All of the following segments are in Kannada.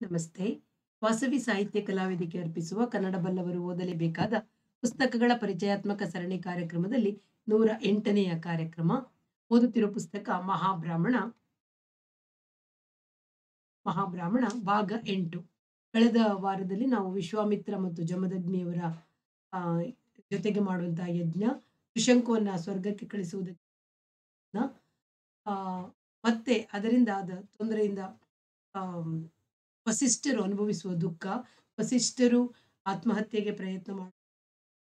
ನಮಸ್ತೆ. ವಾಸವಿ ಸಾಹಿತ್ಯ ಕಲಾವೇದಿಕೆ ಅರ್ಪಿಸುವ ಕನ್ನಡ ಬಲ್ಲವರು ಓದಲೇಬೇಕಾದ ಪುಸ್ತಕಗಳ ಪರಿಚಯಾತ್ಮಕ ಸರಣಿ ಕಾರ್ಯಕ್ರಮದಲ್ಲಿ ನೂರ ಎಂಟನೆಯ ಕಾರ್ಯಕ್ರಮ. ಓದುತ್ತಿರುವ ಪುಸ್ತಕ ಮಹಾಬ್ರಾಹ್ಮಣ. ಮಹಾಬ್ರಾಹ್ಮಣ ಭಾಗ ಎಂಟು. ಕಳೆದ ವಾರದಲ್ಲಿ ನಾವು ವಿಶ್ವಾಮಿತ್ರ ಮತ್ತು ಜಮದಗ್ನಿಯವರ ಜೊತೆಗೆ ಮಾಡುವಂತಹ ಯಜ್ಞ, ತ್ರಿಶಂಕುವನ್ನ ಸ್ವರ್ಗಕ್ಕೆ ಕಳಿಸುವುದಕ್ಕೆ ಮತ್ತೆ ಅದರಿಂದ ಆದ ತೊಂದರೆಯಿಂದ ವಸಿಷ್ಠರು ಅನುಭವಿಸುವ ದುಃಖ, ವಸಿಷ್ಠರು ಆತ್ಮಹತ್ಯೆಗೆ ಪ್ರಯತ್ನ ಮಾಡ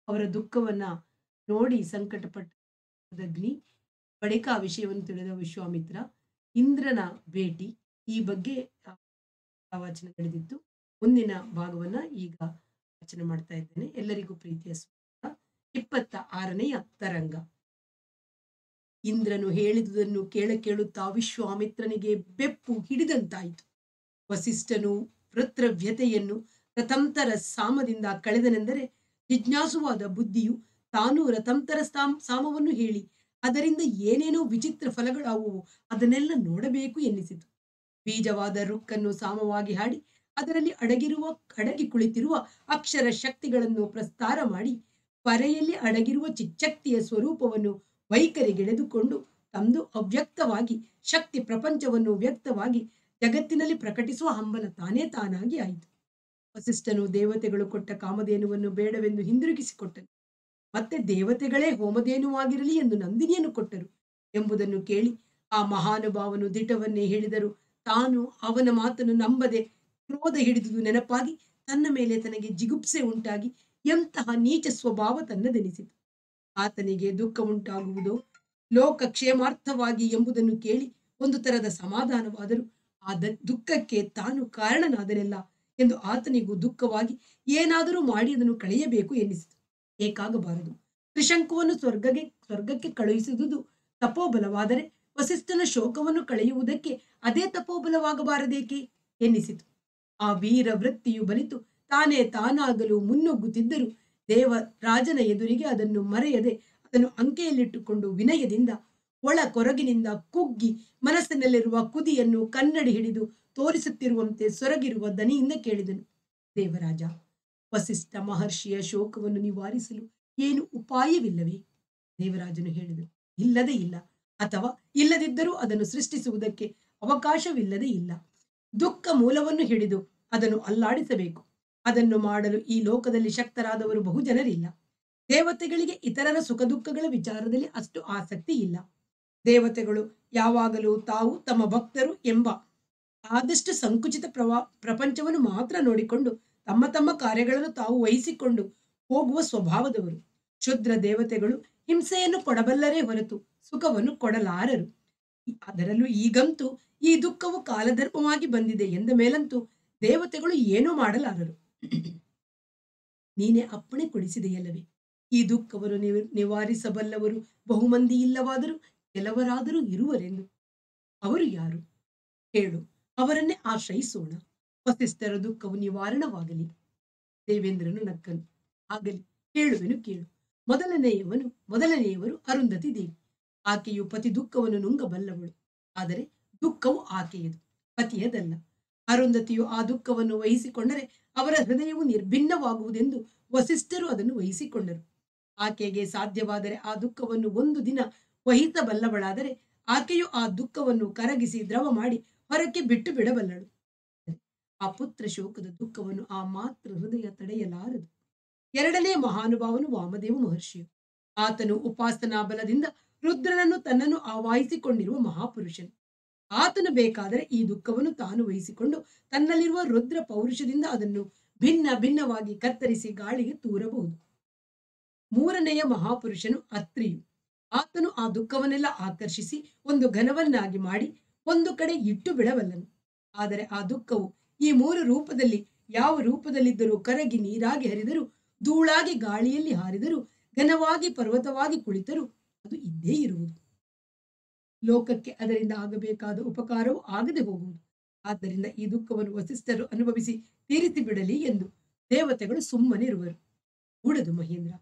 ಅವರ ದುಃಖವನ್ನ ನೋಡಿ ಸಂಕಟಪಟ್ಟಗ್ನಿ ಬಳಿಕ ಆ ವಿಷಯವನ್ನು ತಿಳಿದ ವಿಶ್ವಾಮಿತ್ರ, ಇಂದ್ರನ ಭೇಟಿ ಈ ಬಗ್ಗೆ ವಾಚನ ನಡೆದಿತ್ತು ಮುಂದಿನ ಭಾಗವನ್ನ ಈಗ ವಾಚನ ಮಾಡ್ತಾ ಇದ್ದೇನೆ. ಎಲ್ಲರಿಗೂ ಪ್ರೀತಿಯ ಸ್ವಾಗತ. ಇಪ್ಪತ್ತ ಆರನೆಯ ತರಂಗ. ಇಂದ್ರನು ಹೇಳಿದುದನ್ನು ಕೇಳ ಕೇಳುತ್ತಾ ವಿಶ್ವಾಮಿತ್ರನಿಗೆ ಬೆಪ್ಪು ಹಿಡಿದಂತಾಯಿತು. ವಸಿಷ್ಠನು ವೃತ್ರವ್ಯತೆಯನ್ನು ರಥಂತರ ಸಾಮದಿಂದ ಕಳೆದನೆಂದರೆ ಜಿಜ್ಞಾಸುವಾದ ಬುದ್ಧಿಯು ತಾನು ರಥಂತರ ಸಾಮ್, ಸಾಮವನ್ನು ಹೇಳಿ, ಅದರಿಂದ ಏನೇನೋ ವಿಚಿತ್ರ ಫಲಗಳಾವುವು ಅದನ್ನೆಲ್ಲ ನೋಡಬೇಕು ಎನ್ನಿಸಿತು. ಬೀಜವಾದ ರುಕ್ಕನ್ನು ಸಾಮವಾಗಿ ಹಾಡಿ, ಅದರಲ್ಲಿ ಅಡಗಿರುವ, ಅಡಗಿ ಕುಳಿತಿರುವ ಅಕ್ಷರ ಶಕ್ತಿಗಳನ್ನು ಪ್ರಸ್ತಾರ ಮಾಡಿ, ಪರೆಯಲ್ಲಿ ಅಡಗಿರುವ ಚಿಚ್ಚಕ್ತಿಯ ಸ್ವರೂಪವನ್ನು ವೈಖರಿಗೆಳೆದುಕೊಂಡು, ತಂದು ಅವ್ಯಕ್ತವಾಗಿ, ಶಕ್ತಿ ಪ್ರಪಂಚವನ್ನು ವ್ಯಕ್ತವಾಗಿ ಜಗತ್ತಿನಲ್ಲಿ ಪ್ರಕಟಿಸುವ ಹಂಬಲ ತಾನೇ ತಾನಾಗಿ ಆಯಿತು. ವಸಿಷ್ಠನು ದೇವತೆಗಳು ಕೊಟ್ಟ ಕಾಮಧೇನುವನ್ನು ಬೇಡವೆಂದು ಹಿಂದಿರುಗಿಸಿಕೊಟ್ಟನು. ಮತ್ತೆ ದೇವತೆಗಳೇ ಹೋಮಧೇನುವಾಗಿರಲಿ ಎಂದು ನಂದಿನಿಯನ್ನು ಕೊಟ್ಟರು ಎಂಬುದನ್ನು ಕೇಳಿ ಆ ಮಹಾನುಭಾವನು ದಿಟವನ್ನೇ ಹೇಳಿದರು, ತಾನು ಅವನ ಮಾತನ್ನು ನಂಬದೆ ಕ್ರೋಧ ಹಿಡಿದುದು ನೆನಪಾಗಿ ತನ್ನ ಮೇಲೆ ತನಗೆ ಜಿಗುಪ್ಸೆ ಉಂಟಾಗಿ ಎಂತಹ ನೀಚ ಸ್ವಭಾವ ತನ್ನದೆನಿಸಿತು. ಆತನಿಗೆ ದುಃಖ ಉಂಟಾಗುವುದು ಲೋಕ ಕ್ಷೇಮಾರ್ಥವಾಗಿ ಎಂಬುದನ್ನು ಕೇಳಿ ಒಂದು ತರದ ಸಮಾಧಾನವಾದರೂ. ಆ ದುಃಖಕ್ಕೆ ತಾನು ಕಾರಣನಾದನೆಲ್ಲ ಎಂದು ಆತನಿಗೂ ದುಃಖವಾಗಿ ಏನಾದರೂ ಮಾಡಿ ಅದನ್ನು ಕಳೆಯಬೇಕು ಎನ್ನಿಸಿತು. ಏಕಾಗಬಾರದು ತ್ರಿಶಂಕುವನ್ನು ಸ್ವರ್ಗಕ್ಕೆ ಸ್ವರ್ಗಕ್ಕೆ ಕಳುಹಿಸುವುದು ತಪೋಬಲವಾದರೆ ವಸಿಷ್ಠನ ಶೋಕವನ್ನು ಕಳೆಯುವುದಕ್ಕೆ ಅದೇ ತಪೋಬಲವಾಗಬಾರದೇಕೆ? ಎನ್ನಿಸಿತು. ಆ ವೀರ ವೃತ್ತಿಯು ಬಲಿತು. ತಾನೇ ತಾನಾಗಲು ಮುನ್ನುಗ್ಗುತ್ತಿದ್ದರು ದೇವ ರಾಜನ ಎದುರಿಗೆ ಅದನ್ನು ಮರೆಯದೆ ಅದನ್ನು ಅಂಕೆಯಲ್ಲಿಟ್ಟುಕೊಂಡು ವಿನಯದಿಂದ ಒಳ ಕೊರಗಿನಿಂದ ಕುಗ್ಗಿ ಮನಸ್ಸಿನಲ್ಲಿರುವ ಕುದಿಯನ್ನು ಕನ್ನಡಿ ಹಿಡಿದು ತೋರಿಸುತ್ತಿರುವಂತೆ ಸೊರಗಿರುವ ದನಿಯಿಂದ ಕೇಳಿದನು. ದೇವರಾಜ, ವಸಿಷ್ಠ ಮಹರ್ಷಿಯ ಶೋಕವನ್ನು ನಿವಾರಿಸಲು ಏನು ಉಪಾಯವಿಲ್ಲವೇ? ದೇವರಾಜನು ಹೇಳಿದನು, ಇಲ್ಲದೇ ಇಲ್ಲ. ಅಥವಾ ಇಲ್ಲದಿದ್ದರೂ ಅದನ್ನು ಸೃಷ್ಟಿಸುವುದಕ್ಕೆ ಅವಕಾಶವಿಲ್ಲದೆ ಇಲ್ಲ. ದುಃಖ ಮೂಲವನ್ನು ಹಿಡಿದು ಅದನ್ನು ಅಲ್ಲಾಡಿಸಬೇಕು. ಅದನ್ನು ಮಾಡಲು ಈ ಲೋಕದಲ್ಲಿ ಶಕ್ತರಾದವರು ಬಹುಜನರಿಲ್ಲ. ದೇವತೆಗಳಿಗೆ ಇತರರ ಸುಖ ದುಃಖಗಳ ವಿಚಾರದಲ್ಲಿ ಅಷ್ಟು ಆಸಕ್ತಿ ಇಲ್ಲ. ದೇವತೆಗಳು ಯಾವಾಗಲೂ ತಾವು ತಮ್ಮ ಭಕ್ತರು ಎಂಬ ಆದಷ್ಟು ಸಂಕುಚಿತ ಪ್ರವಾ, ಪ್ರಪಂಚವನ್ನು ಮಾತ್ರ ನೋಡಿಕೊಂಡು ತಮ್ಮ ತಮ್ಮ ಕಾರ್ಯಗಳನ್ನು ತಾವು ವಹಿಸಿಕೊಂಡು ಹೋಗುವ ಸ್ವಭಾವದವರು. ಕ್ಷುದ್ರ ದೇವತೆಗಳು ಹಿಂಸೆಯನ್ನು ಕೊಡಬಲ್ಲರೇ ಹೊರತು ಸುಖವನ್ನು ಕೊಡಲಾರರು. ಅದರಲ್ಲೂ ಈಗಂತೂ ಈ ದುಃಖವು ಕಾಲಧರ್ಮವಾಗಿ ಬಂದಿದೆ ಎಂದ ಮೇಲಂತೂ ದೇವತೆಗಳು ಏನೂ ಮಾಡಲಾರರು. ನೀನೇ ಅಪ್ಪಣೆ ಕೊಡಿಸಿದೆಯಲ್ಲವೇ? ಈ ದುಃಖವನ್ನು ನಿವ- ನಿವಾರಿಸಬಲ್ಲವರು ಬಹುಮಂದಿ ಇಲ್ಲವಾದರೂ ಕೆಲವರಾದರೂ ಇರುವರೆಂದು. ಅವರು ಯಾರು? ಹೇಳು. ಅವರನ್ನೇ ಆಶ್ರಯಿಸೋಣ. ವಸಿಷ್ಠರ ದುಃಖವು ನಿವಾರಣವಾಗಲಿ. ದೇವೇಂದ್ರನು ನಕ್ಕನು. ಆಗಲಿ. ಹೇಳುವೆನು ಕೇಳು. ಮೊದಲನೆಯವನು, ಮೊದಲನೆಯವರು ಅರುಂಧತಿ ದೇವಿ. ಆಕೆಯು ಪತಿ ದುಃಖವನ್ನು ನುಂಗಬಲ್ಲವಳು. ಆದರೆ ದುಃಖವು ಆಕೆಯದು, ಪತಿಯದಲ್ಲ. ಅರುಂಧತಿಯು ಆ ದುಃಖವನ್ನು ವಹಿಸಿಕೊಂಡರೆ ಅವರ ಹೃದಯವು ನಿರ್ಭಿನ್ನವಾಗುವುದೆಂದು ವಸಿಷ್ಠರು ಅದನ್ನು ವಹಿಸಿಕೊಂಡರು. ಆಕೆಗೆ ಸಾಧ್ಯವಾದರೆ ಆ ದುಃಖವನ್ನು ಒಂದು ದಿನ ವಹಿಸಬಲ್ಲವಳಾದರೆ ಆಕೆಯು ಆ ದುಃಖವನ್ನು ಕರಗಿಸಿ ದ್ರವ ಮಾಡಿ ಹೊರಕ್ಕೆ ಬಿಟ್ಟು ಬಿಡಬಲ್ಲಳು. ಆ ಪುತ್ರ ಶೋಕದ ದುಃಖವನ್ನು ಆ ಮಾತೃ ಹೃದಯ ತಡೆಯಲಾರದು. ಎರಡನೇ ಮಹಾನುಭಾವನು ವಾಮದೇವ ಮಹರ್ಷಿಯು. ಆತನು ಉಪಾಸನಾ ಬಲದಿಂದ ರುದ್ರನನ್ನು ತನ್ನನ್ನು ಆವಾಹಿಸಿಕೊಂಡಿರುವ ಮಹಾಪುರುಷನು. ಆತನು ಬೇಕಾದರೆ ಈ ದುಃಖವನ್ನು ತಾನು ವಹಿಸಿಕೊಂಡು ತನ್ನಲ್ಲಿರುವ ರುದ್ರ ಪೌರುಷದಿಂದ ಅದನ್ನು ಭಿನ್ನ ಭಿನ್ನವಾಗಿ ಕತ್ತರಿಸಿ ಗಾಳಿಗೆ ತೂರಬಹುದು. ಮೂರನೆಯ ಮಹಾಪುರುಷನು ಅತ್ರಿಯು. ಆತನು ಆ ದುಃಖವನ್ನೆಲ್ಲ ಆಕರ್ಷಿಸಿ ಒಂದು ಘನವನ್ನಾಗಿ ಮಾಡಿ ಒಂದು ಕಡೆ ಇಟ್ಟು ಬಿಡಬಲ್ಲನು. ಆದರೆ ಆ ದುಃಖವು ಈ ಮೂರು ರೂಪದಲ್ಲಿ ಯಾವ ರೂಪದಲ್ಲಿದ್ದರೂ ಕರಗಿ ನೀರಾಗಿ ಹರಿದರೂ, ಧೂಳಾಗಿ ಗಾಳಿಯಲ್ಲಿ ಹಾರಿದರೂ, ಘನವಾಗಿ ಪರ್ವತವಾಗಿ ಕುಳಿತರೂ ಅದು ಇದ್ದೇ ಇರುವುದು. ಲೋಕಕ್ಕೆ ಅದರಿಂದ ಆಗಬೇಕಾದ ಉಪಕಾರವು ಆಗದೆ ಹೋಗುವುದು. ಆದ್ದರಿಂದ ಈ ದುಃಖವನ್ನು ವಸಿಷ್ಠರು ಅನುಭವಿಸಿ ತೀರಿಸಿ ಬಿಡಲಿ ಎಂದು ದೇವತೆಗಳು ಸುಮ್ಮನಿರುವರು. ಉಡದು ಮಹೇಂದ್ರ!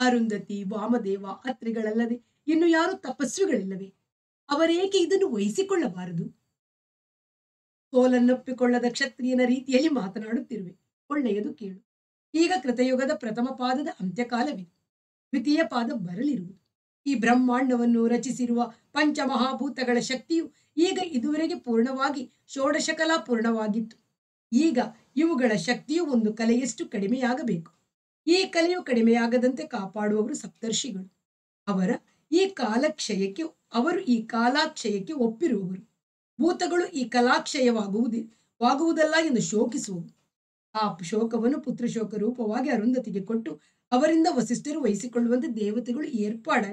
ಅರುಂಧತಿ, ವಾಮದೇವ, ಅತ್ರಿಗಳಲ್ಲದೆ ಇನ್ನು ಯಾರು ತಪಸ್ವಿಗಳಿಲ್ಲವೆ? ಅವರೇಕೆ ಇದನ್ನು ವಹಿಸಿಕೊಳ್ಳಬಾರದು? ಸೋಲನ್ನೊಪ್ಪಿಕೊಳ್ಳದ ಕ್ಷತ್ರಿಯನ ರೀತಿಯಲ್ಲಿ ಮಾತನಾಡುತ್ತಿರುವೆ. ಒಳ್ಳೆಯದು ಕೇಳು. ಈಗ ಕೃತಯುಗದ ಪ್ರಥಮ ಪಾದದ ಅಂತ್ಯಕಾಲವಿದೆ. ದ್ವಿತೀಯ ಪಾದ ಬರಲಿರುವುದು. ಈ ಬ್ರಹ್ಮಾಂಡವನ್ನು ರಚಿಸಿರುವ ಪಂಚಮಹಾಭೂತಗಳ ಶಕ್ತಿಯು ಈಗ ಇದುವರೆಗೆ ಪೂರ್ಣವಾಗಿ ಷೋಡಶಕಲಾ ಪೂರ್ಣವಾಗಿತ್ತು. ಈಗ ಇವುಗಳ ಶಕ್ತಿಯು ಒಂದು ಕಲೆಯಷ್ಟು ಕಡಿಮೆಯಾಗಬೇಕು. ಈ ಕಲೆಯು ಕಡಿಮೆಯಾಗದಂತೆ ಕಾಪಾಡುವವರು ಸಪ್ತರ್ಷಿಗಳು. ಅವರ ಈ ಕಾಲಕ್ಷಯಕ್ಕೆ, ಅವರು ಈ ಕಾಲಾಕ್ಷಯಕ್ಕೆ ಒಪ್ಪಿರುವವರು. ಭೂತಗಳು ಈ ಕಲಾಕ್ಷಯವಾಗುವುದಿ, ವಾಗುವುದಲ್ಲ ಎಂದು ಶೋಕಿಸುವವು ಆ ಶೋಕವನ್ನು ಪುತ್ರಶೋಕ ರೂಪವಾಗಿ ಅರುಂಧತಿಗೆ ಕೊಟ್ಟು ಅವರಿಂದ ವಸಿಷ್ಠರು ವಹಿಸಿಕೊಳ್ಳುವಂತೆ ದೇವತೆಗಳು ಏರ್ಪಾಡ,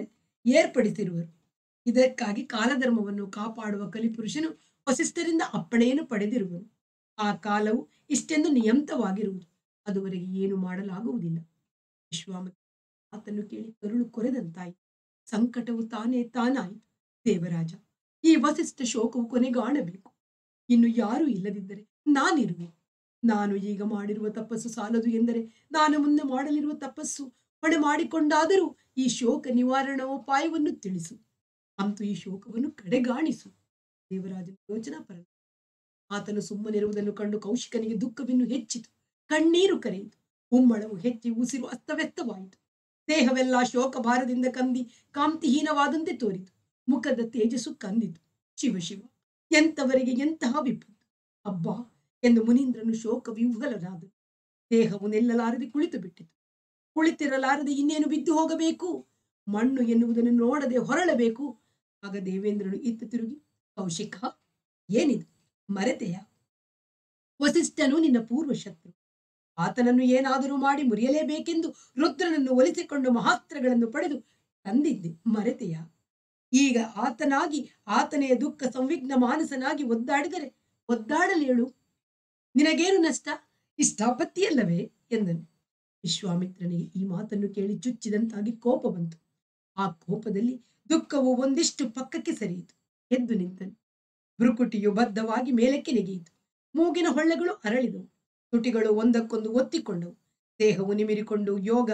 ಏರ್ಪಡಿಸಿರುವರು. ಇದಕ್ಕಾಗಿ ಕಾಲಧರ್ಮವನ್ನು ಕಾಪಾಡುವ ಕಲಿಪುರುಷನು ವಸಿಷ್ಠರಿಂದ ಅಪ್ಪಣೆಯನ್ನು ಪಡೆದಿರುವನು. ಆ ಕಾಲವು ಇಷ್ಟೆಂದು ನಿಯಮಿತವಾಗಿರುವುದು. ಅದುವರೆಗೆ ಏನು ಮಾಡಲಾಗುವುದಿಲ್ಲ. ವಿಶ್ವಾಮಿತ್ರ ಮಾತನ್ನು ಕೇಳಿ ಕರುಳು ಕೊರೆದಂತಾಯಿತು. ಸಂಕಟವು ತಾನೇ ತಾನಾಯಿತು. ದೇವರಾಜ, ಈ ವಸಿಷ್ಠ ಶೋಕವು ಕೊನೆಗಾಣಬೇಕು. ಇನ್ನು ಯಾರೂ ಇಲ್ಲದಿದ್ದರೆ ನಾನಿರುವೆ. ನಾನು ಈಗ ಮಾಡಿರುವ ತಪಸ್ಸು ಸಾಲದು ಎಂದರೆ ನಾನು ಮುಂದೆ ಮಾಡಲಿರುವ ತಪಸ್ಸು ಹೊಣೆ ಮಾಡಿಕೊಂಡಾದರೂ ಈ ಶೋಕ ನಿವಾರಣೋಪಾಯವನ್ನು ತಿಳಿಸು. ಅಂತೂ ಈ ಶೋಕವನ್ನು ಕಡೆಗಾಣಿಸು. ದೇವರಾಜನ ಯೋಚನಾ ಪರ ಆತನು ಸುಮ್ಮನಿರುವುದನ್ನು ಕಂಡು ಕೌಶಿಕನಿಗೆ ದುಃಖವಿನ್ನು ಹೆಚ್ಚಿತು. ಕಣ್ಣೀರು ಕರೆಯಿತು. ಉಮ್ಮಳವು ಹೆಚ್ಚಿ ಉಸಿರು ಅಸ್ತವ್ಯಸ್ತವಾಯಿತು. ದೇಹವೆಲ್ಲ ಶೋಕ ಭಾರದಿಂದ ಕಂದಿ ಕಾಂತಿಹೀನವಾದಂತೆ ತೋರಿತು. ಮುಖದ ತೇಜಸ್ಸು ಕಂದಿತು. ಶಿವ ಶಿವ ಎಂತವರಿಗೆ ಎಂತಹ ವಿಪತ್ತು? ಅಬ್ಬಾ, ಎಂದು ಮುನೀಂದ್ರನು ಶೋಕ ವಿಹ್ವಲನಾದನು ದೇಹವು ನಿಲ್ಲಲಾರದೆ ಕುಳಿತು ಬಿಟ್ಟಿತು. ಕುಳಿತಿರಲಾರದೆ ಇನ್ನೇನು ಬಿದ್ದು ಹೋಗಬೇಕು? ಮಣ್ಣು ಎನ್ನುವುದನ್ನು ನೋಡದೆ ಹೊರಳಬೇಕು? ಆಗ ದೇವೇಂದ್ರನು ಇತ್ತು ತಿರುಗಿ, ಕೌಶಿಕ, ಏನಿದು? ಮರೆತೆಯ? ವಸಿಷ್ಠನು ನಿನ್ನ ಪೂರ್ವ ಶತ್ರು ಆತನನ್ನು ಏನಾದರೂ ಮಾಡಿ ಮುರಿಯಲೇಬೇಕೆಂದು ರುದ್ರನನ್ನು ಒಲಿಸಿಕೊಂಡು ಮಹಾಸ್ತ್ರಗಳನ್ನು ಪಡೆದು ತಂದಿದ್ದೆ, ಮರೆತೆಯ. ಈಗ ಆತನಾಗಿ ಆತನೇ ದುಃಖ ಸಂವಿಗ್ನ ಮಾನಸನಾಗಿ ಒದ್ದಾಡಿದರೆ ಒದ್ದಾಡಲೇಳು ನಿನಗೇನು ನಷ್ಟ? ಇಷ್ಟಾಪತ್ತಿಯಲ್ಲವೇ? ಎಂದನು. ವಿಶ್ವಾಮಿತ್ರನಿಗೆ ಈ ಮಾತನ್ನು ಕೇಳಿ ಚುಚ್ಚಿದಂತಾಗಿ ಕೋಪ ಬಂತು. ಆ ಕೋಪದಲ್ಲಿ ದುಃಖವು ಒಂದಿಷ್ಟು ಪಕ್ಕಕ್ಕೆ ಸರಿಯಿತು. ಎದ್ದು ನಿಂತನು. ಭ್ರುಕುಟಿಯು ಬದ್ಧವಾಗಿ ಮೇಲಕ್ಕೆ ನೆಗೆಯಿತು. ಮೂಗಿನ ಹೊಳ್ಳೆಗಳು ಅರಳಿದವು. ತುಟಿಗಳು ಒಂದಕ್ಕೊಂದು ಒತ್ತಿಕೊಂಡವು ದೇಹವು ನಿಮಿರಿಕೊಂಡು ಯೋಗ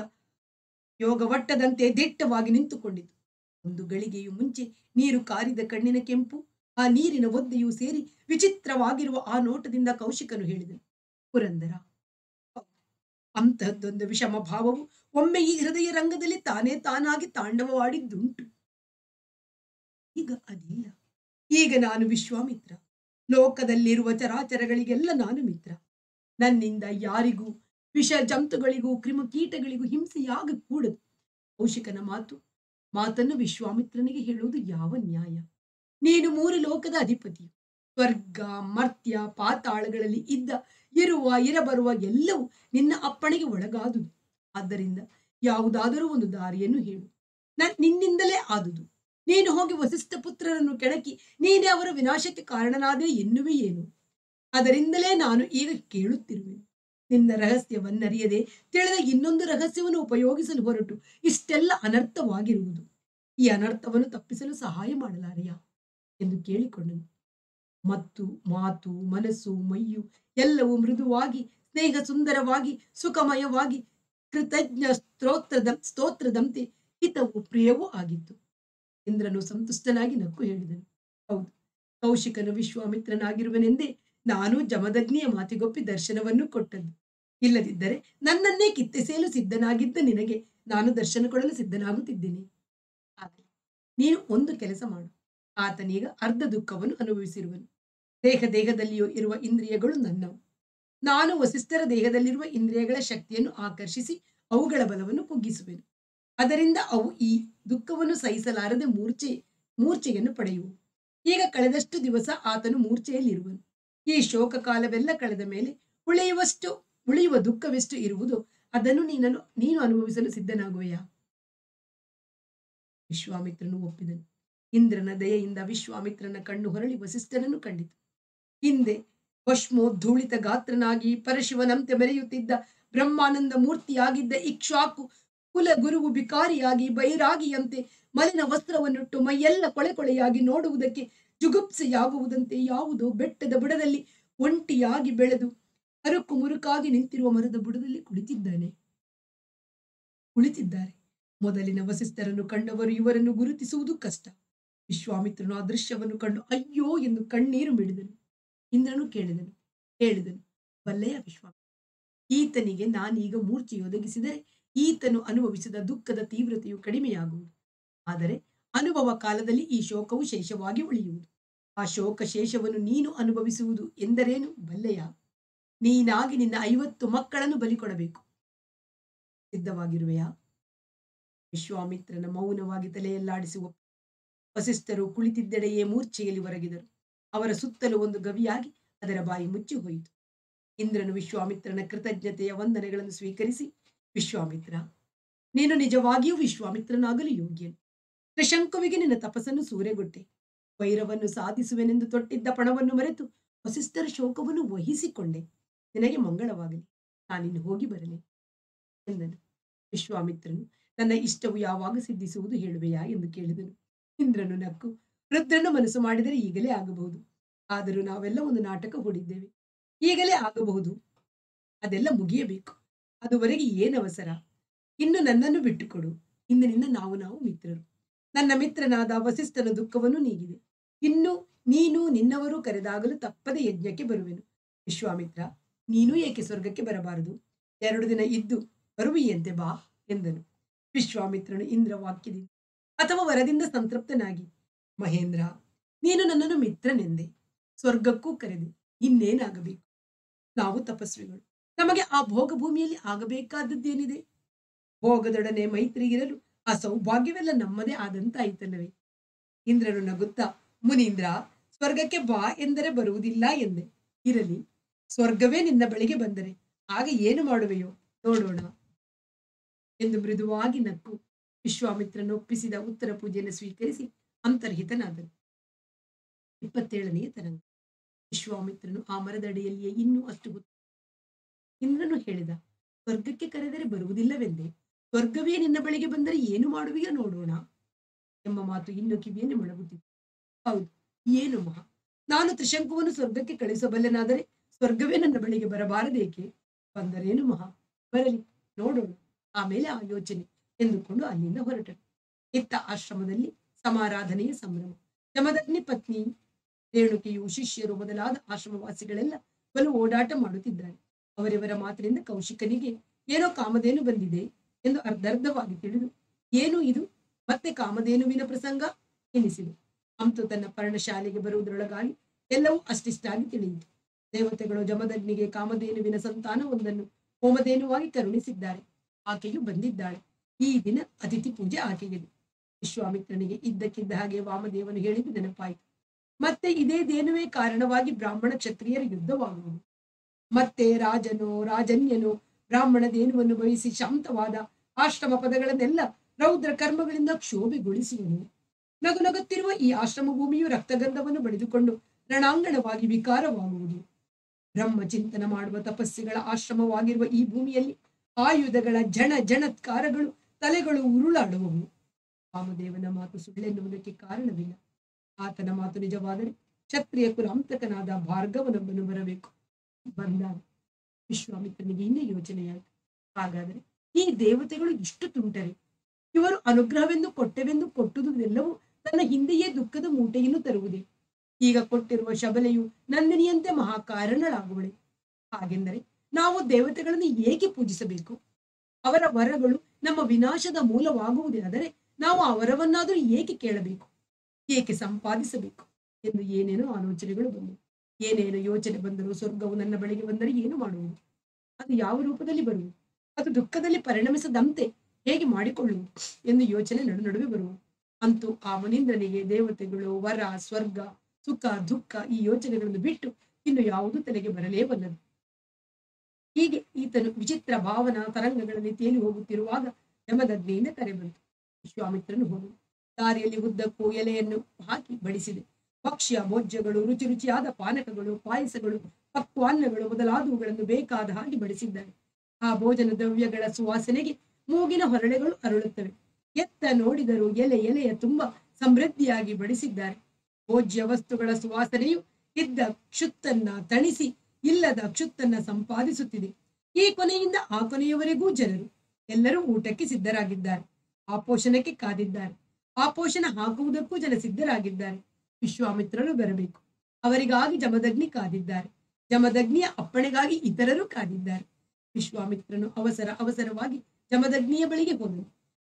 ಯೋಗ ವಟ್ಟದಂತೆ ದಿಟ್ಟವಾಗಿ ನಿಂತುಕೊಂಡಿತು. ಒಂದು ಗಳಿಗೆಯು ಮುಂಚೆ ನೀರು ಕಾರಿದ ಕಣ್ಣಿನ ಕೆಂಪು, ಆ ನೀರಿನ ಒದ್ದೆಯೂ ಸೇರಿ ವಿಚಿತ್ರವಾಗಿರುವ ಆ ನೋಟದಿಂದ ಕೌಶಿಕನು ಹೇಳಿದನು, ಪುರಂದರ, ಅಂತಹದ್ದೊಂದು ವಿಷಮ ಭಾವವು ಒಮ್ಮೆ ಈ ಹೃದಯ ರಂಗದಲ್ಲಿ ತಾನೇ ತಾನಾಗಿ ತಾಂಡವವಾಡಿದ್ದುಂಟು. ಈಗ ಅದಿಲ್ಲ. ಈಗ ನಾನು ವಿಶ್ವಾಮಿತ್ರ. ಲೋಕದಲ್ಲಿರುವ ಚರಾಚರಗಳಿಗೆಲ್ಲ ನಾನು ಮಿತ್ರ. ನನ್ನಿಂದ ಯಾರಿಗೂ ವಿಷ ಜಂತುಗಳಿಗೂ ಕ್ರಿಮಕೀಟಗಳಿಗೂ ಹಿಂಸೆಯಾಗ ಕೂಡದು ಕೌಶಿಕನ ಮಾತು, ಮಾತನ್ನು ವಿಶ್ವಾಮಿತ್ರನಿಗೆ ಹೇಳುವುದು ಯಾವ ನ್ಯಾಯ? ನೀನು ಮೂರು ಲೋಕದ ಅಧಿಪತಿ ಸ್ವರ್ಗ, ಮರ್ತ್ಯ, ಪಾತಾಳಗಳಲ್ಲಿ ಇದ್ದ, ಇರುವ, ಇರಬರುವ ಎಲ್ಲವೂ ನಿನ್ನ ಅಪ್ಪಣೆಗೆ ಒಳಗಾದುದು. ಆದ್ದರಿಂದ ಯಾವುದಾದರೂ ಒಂದು ದಾರಿಯನ್ನು ಹೇಳು. ನ ನಿನ್ನಿಂದಲೇ ಆದುದು. ನೀನು ಹೋಗಿ ವಸಿಷ್ಠ ಪುತ್ರರನ್ನು ಕೆಣಕಿ ನೀನೇ ಅವರ ವಿನಾಶಕ್ಕೆ ಕಾರಣನಾದೆ ಎನ್ನುವೇ ಏನು ಅದರಿಂದಲೇ ನಾನು ಈಗ ಕೇಳುತ್ತಿರುವೆ ನಿನ್ನ ರಹಸ್ಯವನ್ನರಿಯದೆ ತಿಳಿದ ಇನ್ನೊಂದು ರಹಸ್ಯವನ್ನು ಉಪಯೋಗಿಸಲು ಹೊರಟು. ಇಷ್ಟೆಲ್ಲ ಅನರ್ಥವಾಗಿರುವುದು. ಈ ಅನರ್ಥವನ್ನು ತಪ್ಪಿಸಲು ಸಹಾಯ ಮಾಡಲಾರೆಯಾ? ಎಂದು ಕೇಳಿಕೊಂಡನು. ಮತ್ತು, ಮಾತು, ಮನಸ್ಸು, ಮೈಯು ಎಲ್ಲವೂ ಮೃದುವಾಗಿ ಸ್ನೇಹ ಸುಂದರವಾಗಿ ಸುಖಮಯವಾಗಿ, ಕೃತಜ್ಞ ಸ್ತೋತ್ರದ, ಸ್ತೋತ್ರದಂತೆ ಹಿತವು ಪ್ರಿಯವೂ ಆಗಿತ್ತು. ಇಂದ್ರನು ಸಂತುಷ್ಟನಾಗಿ ನಕ್ಕು ಹೇಳಿದನು. ಹೌದು, ಕೌಶಿಕನು ವಿಶ್ವಾಮಿತ್ರನಾಗಿರುವನೆಂದೇ ನಾನು ಜಮದಗ್ನಿಯ ಮಾತಿಗೊಪ್ಪಿ ದರ್ಶನವನ್ನು ಕೊಟ್ಟದ್ದು. ಇಲ್ಲದಿದ್ದರೆ ನನ್ನನ್ನೇ ಕಿತ್ತೆಸೆಯಲು ಸಿದ್ಧನಾಗಿದ್ದ ನಿನಗೆ ನಾನು ದರ್ಶನ ಕೊಡಲು ಸಿದ್ಧನಾಗುತ್ತಿದ್ದೇನೆ. ಆದರೆ ನೀನು ಒಂದು ಕೆಲಸ ಮಾಡು. ಆತನೀಗ ಅರ್ಧ ದುಃಖವನ್ನು ಅನುಭವಿಸಿರುವನು. ದೇಹ ದೇಹದಲ್ಲಿಯೂ ಇರುವ ಇಂದ್ರಿಯಗಳು ನನ್ನವು. ನಾನು ವಸಿಷ್ಠರ ದೇಹದಲ್ಲಿರುವ ಇಂದ್ರಿಯಗಳ ಶಕ್ತಿಯನ್ನು ಆಕರ್ಷಿಸಿ ಅವುಗಳ ಬಲವನ್ನು ಕುಗ್ಗಿಸುವೆನು. ಅದರಿಂದ ಅವು ಈ ದುಃಖವನ್ನು ಸಹಿಸಲಾರದೆ ಮೂರ್ಛೆ, ಮೂರ್ಛೆಯನ್ನು ಪಡೆಯುವು. ಈಗ ಕಳೆದಷ್ಟು ದಿವಸ ಆತನು ಮೂರ್ಛೆಯಲ್ಲಿರುವನು. ಈ ಶೋಕ ಕಾಲವೆಲ್ಲ ಕಳೆದ ಮೇಲೆ ಉಳಿಯುವಷ್ಟು, ಉಳಿಯುವ ದುಃಖವೆಷ್ಟು ಇರುವುದು, ಅದನ್ನು ನೀನನ್ನು, ನೀನು ಅನುಭವಿಸಲು ಸಿದ್ಧನಾಗುವೆಯಾ? ವಿಶ್ವಾಮಿತ್ರನು ಒಪ್ಪಿದನು. ಇಂದ್ರನ ದಯೆಯಿಂದ ವಿಶ್ವಾಮಿತ್ರನ ಕಣ್ಣು ಹೊರಳಿ ವಸಿಷ್ಠನನ್ನು ಕಂಡಿತು. ಹಿಂದೆ ಭಸ್ಮೋದ್ಧೂಳಿತ ಗಾತ್ರನಾಗಿ ಪರಶಿವನಂತೆ ಮೆರೆಯುತ್ತಿದ್ದ ಬ್ರಹ್ಮಾನಂದ ಮೂರ್ತಿಯಾಗಿದ್ದ ಇಕ್ಷಾಕು ಕುಲ ಗುರುವು ಬಿಕಾರಿಯಾಗಿ ಬೈರಾಗಿಯಂತೆ ಮಲಿನ ವಸ್ತ್ರವನ್ನುಟ್ಟು ಮೈಯೆಲ್ಲ ಕೊಳೆ ಕೊಳೆಯಾಗಿ ನೋಡುವುದಕ್ಕೆ ಜುಗುಪ್ಸೆಯಾಗುವುದಂತೆ ಯಾವುದೋ ಬೆಟ್ಟದ ಬುಡದಲ್ಲಿ ಒಂಟಿಯಾಗಿ ಬೆಳೆದು ಅರುಕು ಮುರುಕಾಗಿ ನಿಂತಿರುವ ಮರದ ಬುಡದಲ್ಲಿ ಕುಳಿತಿದ್ದಾನೆ. ಕುಳಿತಿದ್ದಾರೆ. ಮೊದಲಿನ ವಸಿಷ್ಠರನ್ನು ಕಂಡವರು ಇವರನ್ನು ಗುರುತಿಸುವುದು ಕಷ್ಟ. ವಿಶ್ವಾಮಿತ್ರನು ಆ ದೃಶ್ಯವನ್ನು ಕಂಡು ಅಯ್ಯೋ ಎಂದು ಕಣ್ಣೀರು ಮಿಡಿದನು ಇಂದ್ರನು ಕೇಳಿದನು. ಹೇಳಿದನು ಬಲ್ಲೆಯ ವಿಶ್ವಾಮಿತ್ರ, ಈತನಿಗೆ ನಾನೀಗ ಮೂರ್ಛೆ ಒದಗಿಸಿದರೆ ಈತನು ಅನುಭವಿಸಿದ ದುಃಖದ ತೀವ್ರತೆಯು ಕಡಿಮೆಯಾಗುವುದು. ಆದರೆ ಅನುಭವ ಕಾಲದಲ್ಲಿ ಈ ಶೋಕವು ಶೇಷವಾಗಿ ಉಳಿಯುವುದು. ಆ ಶೋಕ ಶೇಷವನ್ನು ನೀನು ಅನುಭವಿಸುವುದು ಎಂದರೇನು? ಬಲ್ಲೆಯ? ನೀನಾಗಿ ನಿನ್ನ ಐವತ್ತು ಮಕ್ಕಳನ್ನು ಬಲಿ ಕೊಡಬೇಕು. ಸಿದ್ಧವಾಗಿರುವೆಯಾ? ವಿಶ್ವಾಮಿತ್ರನ ಮೌನವಾಗಿ ತಲೆಯಲ್ಲಾಡಿಸುವ ವಸಿಷ್ಠರು ಕುಳಿತಿದ್ದೆಡೆಯೇ ಮೂರ್ಛೆಯಲ್ಲಿ ಒರಗಿದರು. ಅವರ ಸುತ್ತಲೂ ಒಂದು ಗವಿಯಾಗಿ ಅದರ ಬಾಯಿ ಮುಚ್ಚಿ ಹೋಯಿತು. ಇಂದ್ರನು ವಿಶ್ವಾಮಿತ್ರನ ಕೃತಜ್ಞತೆಯ ವಂದನೆಗಳನ್ನು ಸ್ವೀಕರಿಸಿ, ವಿಶ್ವಾಮಿತ್ರ, ನೀನು ನಿಜವಾಗಿಯೂ ವಿಶ್ವಾಮಿತ್ರನಾಗಲು ಯೋಗ್ಯನು. ತ್ರಿಶಂಕುವಿಗೆ ನಿನ್ನ ತಪಸ್ಸನ್ನು ಸೂರೆಗೊಟ್ಟೆ. ವೈರವನ್ನು ಸಾಧಿಸುವೆನೆಂದು ತೊಟ್ಟಿದ್ದ ಪಣವನ್ನು ಮರೆತು ವಸಿಷ್ಠರ ಶೋಕವನ್ನು ವಹಿಸಿಕೊಂಡೆ. ನಿನಗೆ ಮಂಗಳವಾಗಲಿ. ನಾನಿನ್ನು ಹೋಗಿ ಬರಲಿ ಎಂದನು. ವಿಶ್ವಾಮಿತ್ರನು, ನನ್ನ ಇಷ್ಟವು ಯಾವಾಗ ಸಿದ್ಧಿಸುವುದು ಹೇಳುವೆಯಾ ಎಂದು ಕೇಳಿದನು. ಇಂದ್ರನು ನಕ್ಕು, ರುದ್ರನು ಮನಸ್ಸು ಮಾಡಿದರೆ ಈಗಲೇ ಆಗಬಹುದು. ಆದರೂ ನಾವೆಲ್ಲ ಒಂದು ನಾಟಕ ಹೂಡಿದ್ದೇವೆ. ಈಗಲೇ ಆಗಬಹುದು. ಅದೆಲ್ಲ ಮುಗಿಯಬೇಕು. ಅದುವರೆಗೆ ಏನವಸರ ಇನ್ನು ನನ್ನನ್ನು ಬಿಟ್ಟುಕೊಡು. ಇಂದಿನಿಂದ ನಾವು ನಾವು ಮಿತ್ರರು. ನನ್ನ ಮಿತ್ರನಾದ ವಸಿಷ್ಠನ ದುಃಖವನ್ನು ನೀಗಿದೆ. ಇನ್ನು ನೀನು ನಿನ್ನವರು ಕರೆದಾಗಲು ತಪ್ಪದೆ ಯಜ್ಞಕ್ಕೆ ಬರುವೆನು. ವಿಶ್ವಾಮಿತ್ರ, ನೀನು ಏಕೆ ಸ್ವರ್ಗಕ್ಕೆ ಬರಬಾರದು? ಎರಡು ದಿನ ಇದ್ದು ಬರುವಿಯಂತೆ ಬಾ ಎಂದನು. ವಿಶ್ವಾಮಿತ್ರನು ಇಂದ್ರ ವಾಕ್ಯದಿಂದ ಅಥವಾ ವರದಿಂದ ಸಂತೃಪ್ತನಾಗಿ, ಮಹೇಂದ್ರ, ನೀನು ನನ್ನನ್ನು ಮಿತ್ರನೆಂದೆ. ಸ್ವರ್ಗಕ್ಕೂ ಕರೆದೆ, ಇನ್ನೇನಾಗಬೇಕು? ನಾವು ತಪಸ್ವಿಗಳು. ನಮಗೆ ಆ ಭೋಗ ಭೂಮಿಯಲ್ಲಿ ಆಗಬೇಕಾದದ್ದೇನಿದೆ? ಭೋಗದೊಡನೆ ಮೈತ್ರಿಗಿರಲು ಆ ಸೌಭಾಗ್ಯವೆಲ್ಲ ನಮ್ಮದೇ ಆದಂತಾಯಿತಲ್ಲವೇ ಇಂದ್ರನು ನಗುತ್ತ, ಮುನೀಂದ್ರ, ಸ್ವರ್ಗಕ್ಕೆ ಬಾ ಎಂದರೆ ಬರುವುದಿಲ್ಲ ಎಂದೆ. ಇರಲಿ, ಸ್ವರ್ಗವೇ ನಿನ್ನ ಬಳಿಗೆ ಬಂದರೆ, ಆಗ ಏನು ಮಾಡುವೆಯೋ ನೋಡೋಣ. ಎಂದು ಮೃದುವಾಗಿ ನಕ್ಕು ವಿಶ್ವಾಮಿತ್ರನು ಒಪ್ಪಿಸಿದ ಉತ್ತರ ಪೂಜೆಯನ್ನು ಸ್ವೀಕರಿಸಿ ಅಂತರ್ಹಿತನಾದನು. ಇಪ್ಪತ್ತೇಳನೆಯ ತರಂಗ. ವಿಶ್ವಾಮಿತ್ರನು ಆ ಮರದಡಿಯಲ್ಲಿಯೇ ಇನ್ನೂ ಅಷ್ಟು ಗೊತ್ತು ಇಂದ್ರನು ಹೇಳಿದ, ಸ್ವರ್ಗಕ್ಕೆ ಕರೆದರೆ ಬರುವುದಿಲ್ಲವೆಂದೇ. ಸ್ವರ್ಗವೇ ನಿನ್ನ ಬಳಿಗೆ ಬಂದರೆ ಏನು ಮಾಡುವೆಯೋ ನೋಡೋಣ ಎಂಬ ಮಾತು ಇನ್ನು ಕಿವಿಯನ್ನು ಮೊಳಗುತ್ತಿತ್ತು. ಹೌದು, ಏನು ಮಹಾ? ನಾನು ತ್ರಿಶಂಕುವನ್ನು ಸ್ವರ್ಗಕ್ಕೆ ಕಳಿಸಬಲ್ಲೆನಾದರೆ ಸ್ವರ್ಗವೇ ನನ್ನ ಬಳಿಗೆ ಬರಬಾರದೇಕೆ? ಬಂದರೇನು ಮಹಾ? ಬರಲಿ, ನೋಡೋಣ. ಆಮೇಲೆ ಆ ಎಂದುಕೊಂಡು ಅಲ್ಲಿಂದ ಹೊರಟನು. ಇತ್ತ ಆಶ್ರಮದಲ್ಲಿ ಸಮಾರಾಧನೆಯ ಸಂಭ್ರಮ. ಜಮದಗ್ನಿ ಪತ್ನಿ ರೇಣುಕೆಯು ಶಿಷ್ಯರು ಮೊದಲಾದ ಆಶ್ರಮವಾಸಿಗಳೆಲ್ಲ ಬಲು ಓಡಾಟ ಮಾಡುತ್ತಿದ್ದಾರೆ. ಅವರಿವರ ಮಾತಿನಿಂದ ಕೌಶಿಕನಿಗೆ ಏನೋ ಕಾಮಧೇನು ಬಂದಿದೆ. ಎಂದು ಅರ್ಧರ್ಧವಾಗಿ ತಿಳಿದು, ಏನು ಇದು? ಮತ್ತೆ ಕಾಮಧೇನುವಿನ ಪ್ರಸಂಗ? ಎನಿಸಿದೆ. ಅಂತು ತನ್ನ ಪರ್ಣಶಾಲೆಗೆ ಬರುವುದರೊಳಗಾಗಿ ಎಲ್ಲವೂ ಅಷ್ಟಿಷ್ಟಾಗಿ ತಿಳಿಯಿತು. ದೇವತೆಗಳು ಜಮದಗ್ನಿಗೆ ಕಾಮಧೇನುವಿನ ಸಂತಾನವೊಂದನ್ನು ಹೋಮಧೇನುವಾಗಿ ಕರುಣಿಸಿದ್ದಾರೆ. ಆಕೆಯು ಬಂದಿದ್ದಾಳೆ. ಈ ದಿನ ಅತಿಥಿ ಪೂಜೆ ಆಕೆಗಿದೆ. ವಿಶ್ವಾಮಿತ್ರನಿಗೆ ಇದ್ದಕ್ಕಿದ್ದ ಹಾಗೆ ವಾಮದೇವನು ಹೇಳಿದ್ದು ನೆನಪಾಯಿತು. ಮತ್ತೆ ಇದೇ ದೇನುವೇ ಕಾರಣವಾಗಿ ಬ್ರಾಹ್ಮಣ ಕ್ಷತ್ರಿಯರ ಯುದ್ಧವಾಗುವುದು. ಮತ್ತೆ ರಾಜನೋ, ರಾಜನ್ಯನೋ ಬ್ರಾಹ್ಮಣ ದೇನುವನ್ನು ಬಯಸಿ ಶಾಂತವಾದ ಆಶ್ರಮ ಪದಗಳನ್ನೆಲ್ಲ ರೌದ್ರ ಕರ್ಮಗಳಿಂದ ಕ್ಷೋಭೆಗೊಳಿಸುವನು ನಗು ನಗುತ್ತಿರುವ ಈ ಆಶ್ರಮ ಭೂಮಿಯು ರಕ್ತಗಂಧವನ್ನು ಬಳಿದುಕೊಂಡು ರಣಾಂಗಣವಾಗಿ ವಿಕಾರವಾಗುವುದು. ಬ್ರಹ್ಮ ಚಿಂತನ ಮಾಡುವ ತಪಸ್ಸಿಗಳ ಆಶ್ರಮವಾಗಿರುವ ಈ ಭೂಮಿಯಲ್ಲಿ ಆಯುಧಗಳ ಜನ ಜನತ್ಕಾರಗಳು ತಲೆಗಳು ಉರುಳಾಡುವವು. ವಾಮದೇವನ ಮಾತು ಸುಳ್ಳೆನ್ನುವುದಕ್ಕೆ ಕಾರಣವಿಲ್ಲ. ಆತನ ಮಾತು ನಿಜವಾದರೆ ಕ್ಷತ್ರಿಯ ಕುಲಾಂತಕನಾದ ಭಾರ್ಗವನೊಬ್ಬನು ಬರಬೇಕು. ಬಂದಾಗ ವಿಶ್ವಾಮಿತ್ರನಿಗೆ ಇನ್ನೇ ಯೋಚನೆಯಾಯಿತು. ಹಾಗಾದರೆ ಈ ದೇವತೆಗಳು ಇಷ್ಟು ತುಂಟರೆ. ಇವರು ಅನುಗ್ರಹವೆಂದು ಕೊಟ್ಟವೆಂದು ಕೊಟ್ಟುದುದೆಲ್ಲವೂ ತನ್ನ ಹಿಂದೆಯೇ ದುಃಖದ ಮೂಟೆಯನ್ನು ತರುವುದೇ. ಈಗ ಕೊಟ್ಟಿರುವ ಶಬಲೆಯು ನಂದಿನಿಯಂತೆ ಮಹಾಕಾರಣಳಾಗುವಳೆ. ಹಾಗೆಂದರೆ ನಾವು ದೇವತೆಗಳನ್ನು ಏಕೆ ಪೂಜಿಸಬೇಕು? ಅವರ ವರಗಳು ನಮ್ಮ ವಿನಾಶದ ಮೂಲವಾಗುವುದಾದರೆ ನಾವು ಅವರವನ್ನಾದರೂ ಏಕೆ ಕೇಳಬೇಕು? ಏಕೆ ಸಂಪಾದಿಸಬೇಕು? ಎಂದು ಏನೇನೋ ಆಲೋಚನೆಗಳು ಬಂದವು. ಏನೇನು ಯೋಚನೆ ಬಂದರೂ ಸ್ವರ್ಗವು ನನ್ನ ಬಳಿಗೆ ಬಂದರೆ ಏನು ಮಾಡುವುದು? ಅದು ಯಾವ ರೂಪದಲ್ಲಿ ಬರುವುದು? ಅದು ದುಃಖದಲ್ಲಿ ಪರಿಣಮಿಸದಂತೆ ಹೇಗೆ ಮಾಡಿಕೊಳ್ಳುವುದು ಎಂದು ಯೋಚನೆ ನಡು ನಡುವೆ ಬರುವುದು ಅಂತೂ ಆ ಮನೀಂದ್ರನಿಗೆ ದೇವತೆಗಳು, ವರ, ಸ್ವರ್ಗ, ಸುಖ, ದುಃಖ ಈ ಯೋಚನೆಗಳನ್ನು ಬಿಟ್ಟು ಇನ್ನು ಯಾವುದು ತಲೆಗೆ ಬರಲೇಬಲ್ಲದು ಹೀಗೆ ಈತನು ವಿಚಿತ್ರ ಭಾವನಾ ತರಂಗಗಳಲ್ಲಿ ತೇಲಿ ಹೋಗುತ್ತಿರುವಾಗ ಯಮದಗ್ನಿಯಿಂದ ಕರೆ ಬಂತು. ವಿಶ್ವಾಮಿತ್ರನು ಹೋದನು. ದಾರಿಯಲ್ಲಿ ಉದ್ದಕ್ಕೂ ಎಲೆಯನ್ನು ಹಾಕಿ ಬಡಿಸಿದೆ. ಭಕ್ಷ್ಯ, ಭೋಜ್ಯಗಳು ರುಚಿ ರುಚಿಯಾದ ಪಾನಕಗಳು, ಪಾಯಸಗಳು, ಪಕ್ವಾನ್ನಗಳು ಮೊದಲಾದವುಗಳನ್ನು ಬೇಕಾದ ಹಾಗೆ ಬಡಿಸಿದ್ದಾರೆ. ಆ ಭೋಜನ ದ್ರವ್ಯಗಳ ಸುವಾಸನೆಗೆ ಮೂಗಿನ ಹೊರಳೆಗಳು ಅರಳುತ್ತವೆ. ಎತ್ತ ನೋಡಿದರೂ ಎಲೆ ಎಲೆಯ ತುಂಬ ಸಮೃದ್ಧಿಯಾಗಿ ಬಡಿಸಿದ್ದಾರೆ. ಭೋಜ್ಯ ವಸ್ತುಗಳ ಸುವಾಸನೆಯು ಇದ್ದ ಕ್ಷುತ್ತನ್ನ ತಣಿಸಿ ಇಲ್ಲದ ಕ್ಷುತ್ತನ್ನ ಸಂಪಾದಿಸುತ್ತಿದೆ. ಈ ಕೊನೆಯಿಂದ ಆ ಕೊನೆಯವರೆಗೂ ಜನರು ಎಲ್ಲರೂ ಊಟಕ್ಕೆ ಸಿದ್ಧರಾಗಿದ್ದಾರೆ. ಆಪೋಷಣಕ್ಕೆ ಕಾದಿದ್ದಾರೆ. ಆಪೋಷಣ ಹಾಕುವುದಕ್ಕೂ ಜನ ಸಿದ್ಧರಾಗಿದ್ದಾರೆ. ವಿಶ್ವಾಮಿತ್ರರು ಬರಬೇಕು. ಅವರಿಗಾಗಿ ಜಮದಗ್ನಿ ಕಾದಿದ್ದಾರೆ. ಜಮದಗ್ನಿಯ ಅಪ್ಪಣೆಗಾಗಿ ಇತರರು ಕಾದಿದ್ದಾರೆ. ವಿಶ್ವಾಮಿತ್ರನು ಅವಸರ ಅವಸರವಾಗಿ ಜಮದಗ್ನಿಯ ಬಳಿಗೆ ಹೋದನು.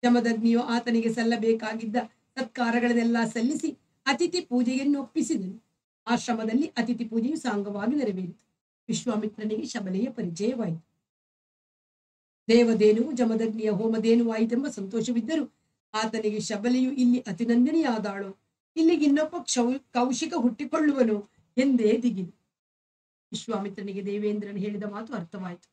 ಜಮದಗ್ನಿಯು ಆತನಿಗೆ ಸಲ್ಲಬೇಕಾಗಿದ್ದ ಸತ್ಕಾರಗಳನ್ನೆಲ್ಲ ಸಲ್ಲಿಸಿ ಅತಿಥಿ ಪೂಜೆಯನ್ನು ಒಪ್ಪಿಸಿದನು. ಆಶ್ರಮದಲ್ಲಿ ಅತಿಥಿ ಪೂಜೆಯು ಸಾಂಗವಾಗಿ ನೆರವೇರಿತು. ವಿಶ್ವಾಮಿತ್ರನಿಗೆ ಶಬಲೆಯ ಪರಿಚಯವಾಯಿತು. ದೇವದೇನು, ಜಮದಗ್ನಿಯ ಹೋಮದೇನುವಾಯಿತೆಂಬ ಸಂತೋಷವಿದ್ದರೂ ಆತನಿಗೆ ಶಬಲೆಯು ಇಲ್ಲಿ ಅತಿನಂದನೆಯಾದಾಳು. ಇಲ್ಲಿಗೆ ಇನ್ನೊಬ್ಬ ಕ್ಷೌ, ಕೌಶಿಕ ಹುಟ್ಟಿಕೊಳ್ಳುವನು ಎಂದೇ ದಿಗಿದು ವಿಶ್ವಾಮಿತ್ರನಿಗೆ ದೇವೇಂದ್ರನು ಹೇಳಿದ ಮಾತು ಅರ್ಥವಾಯಿತು.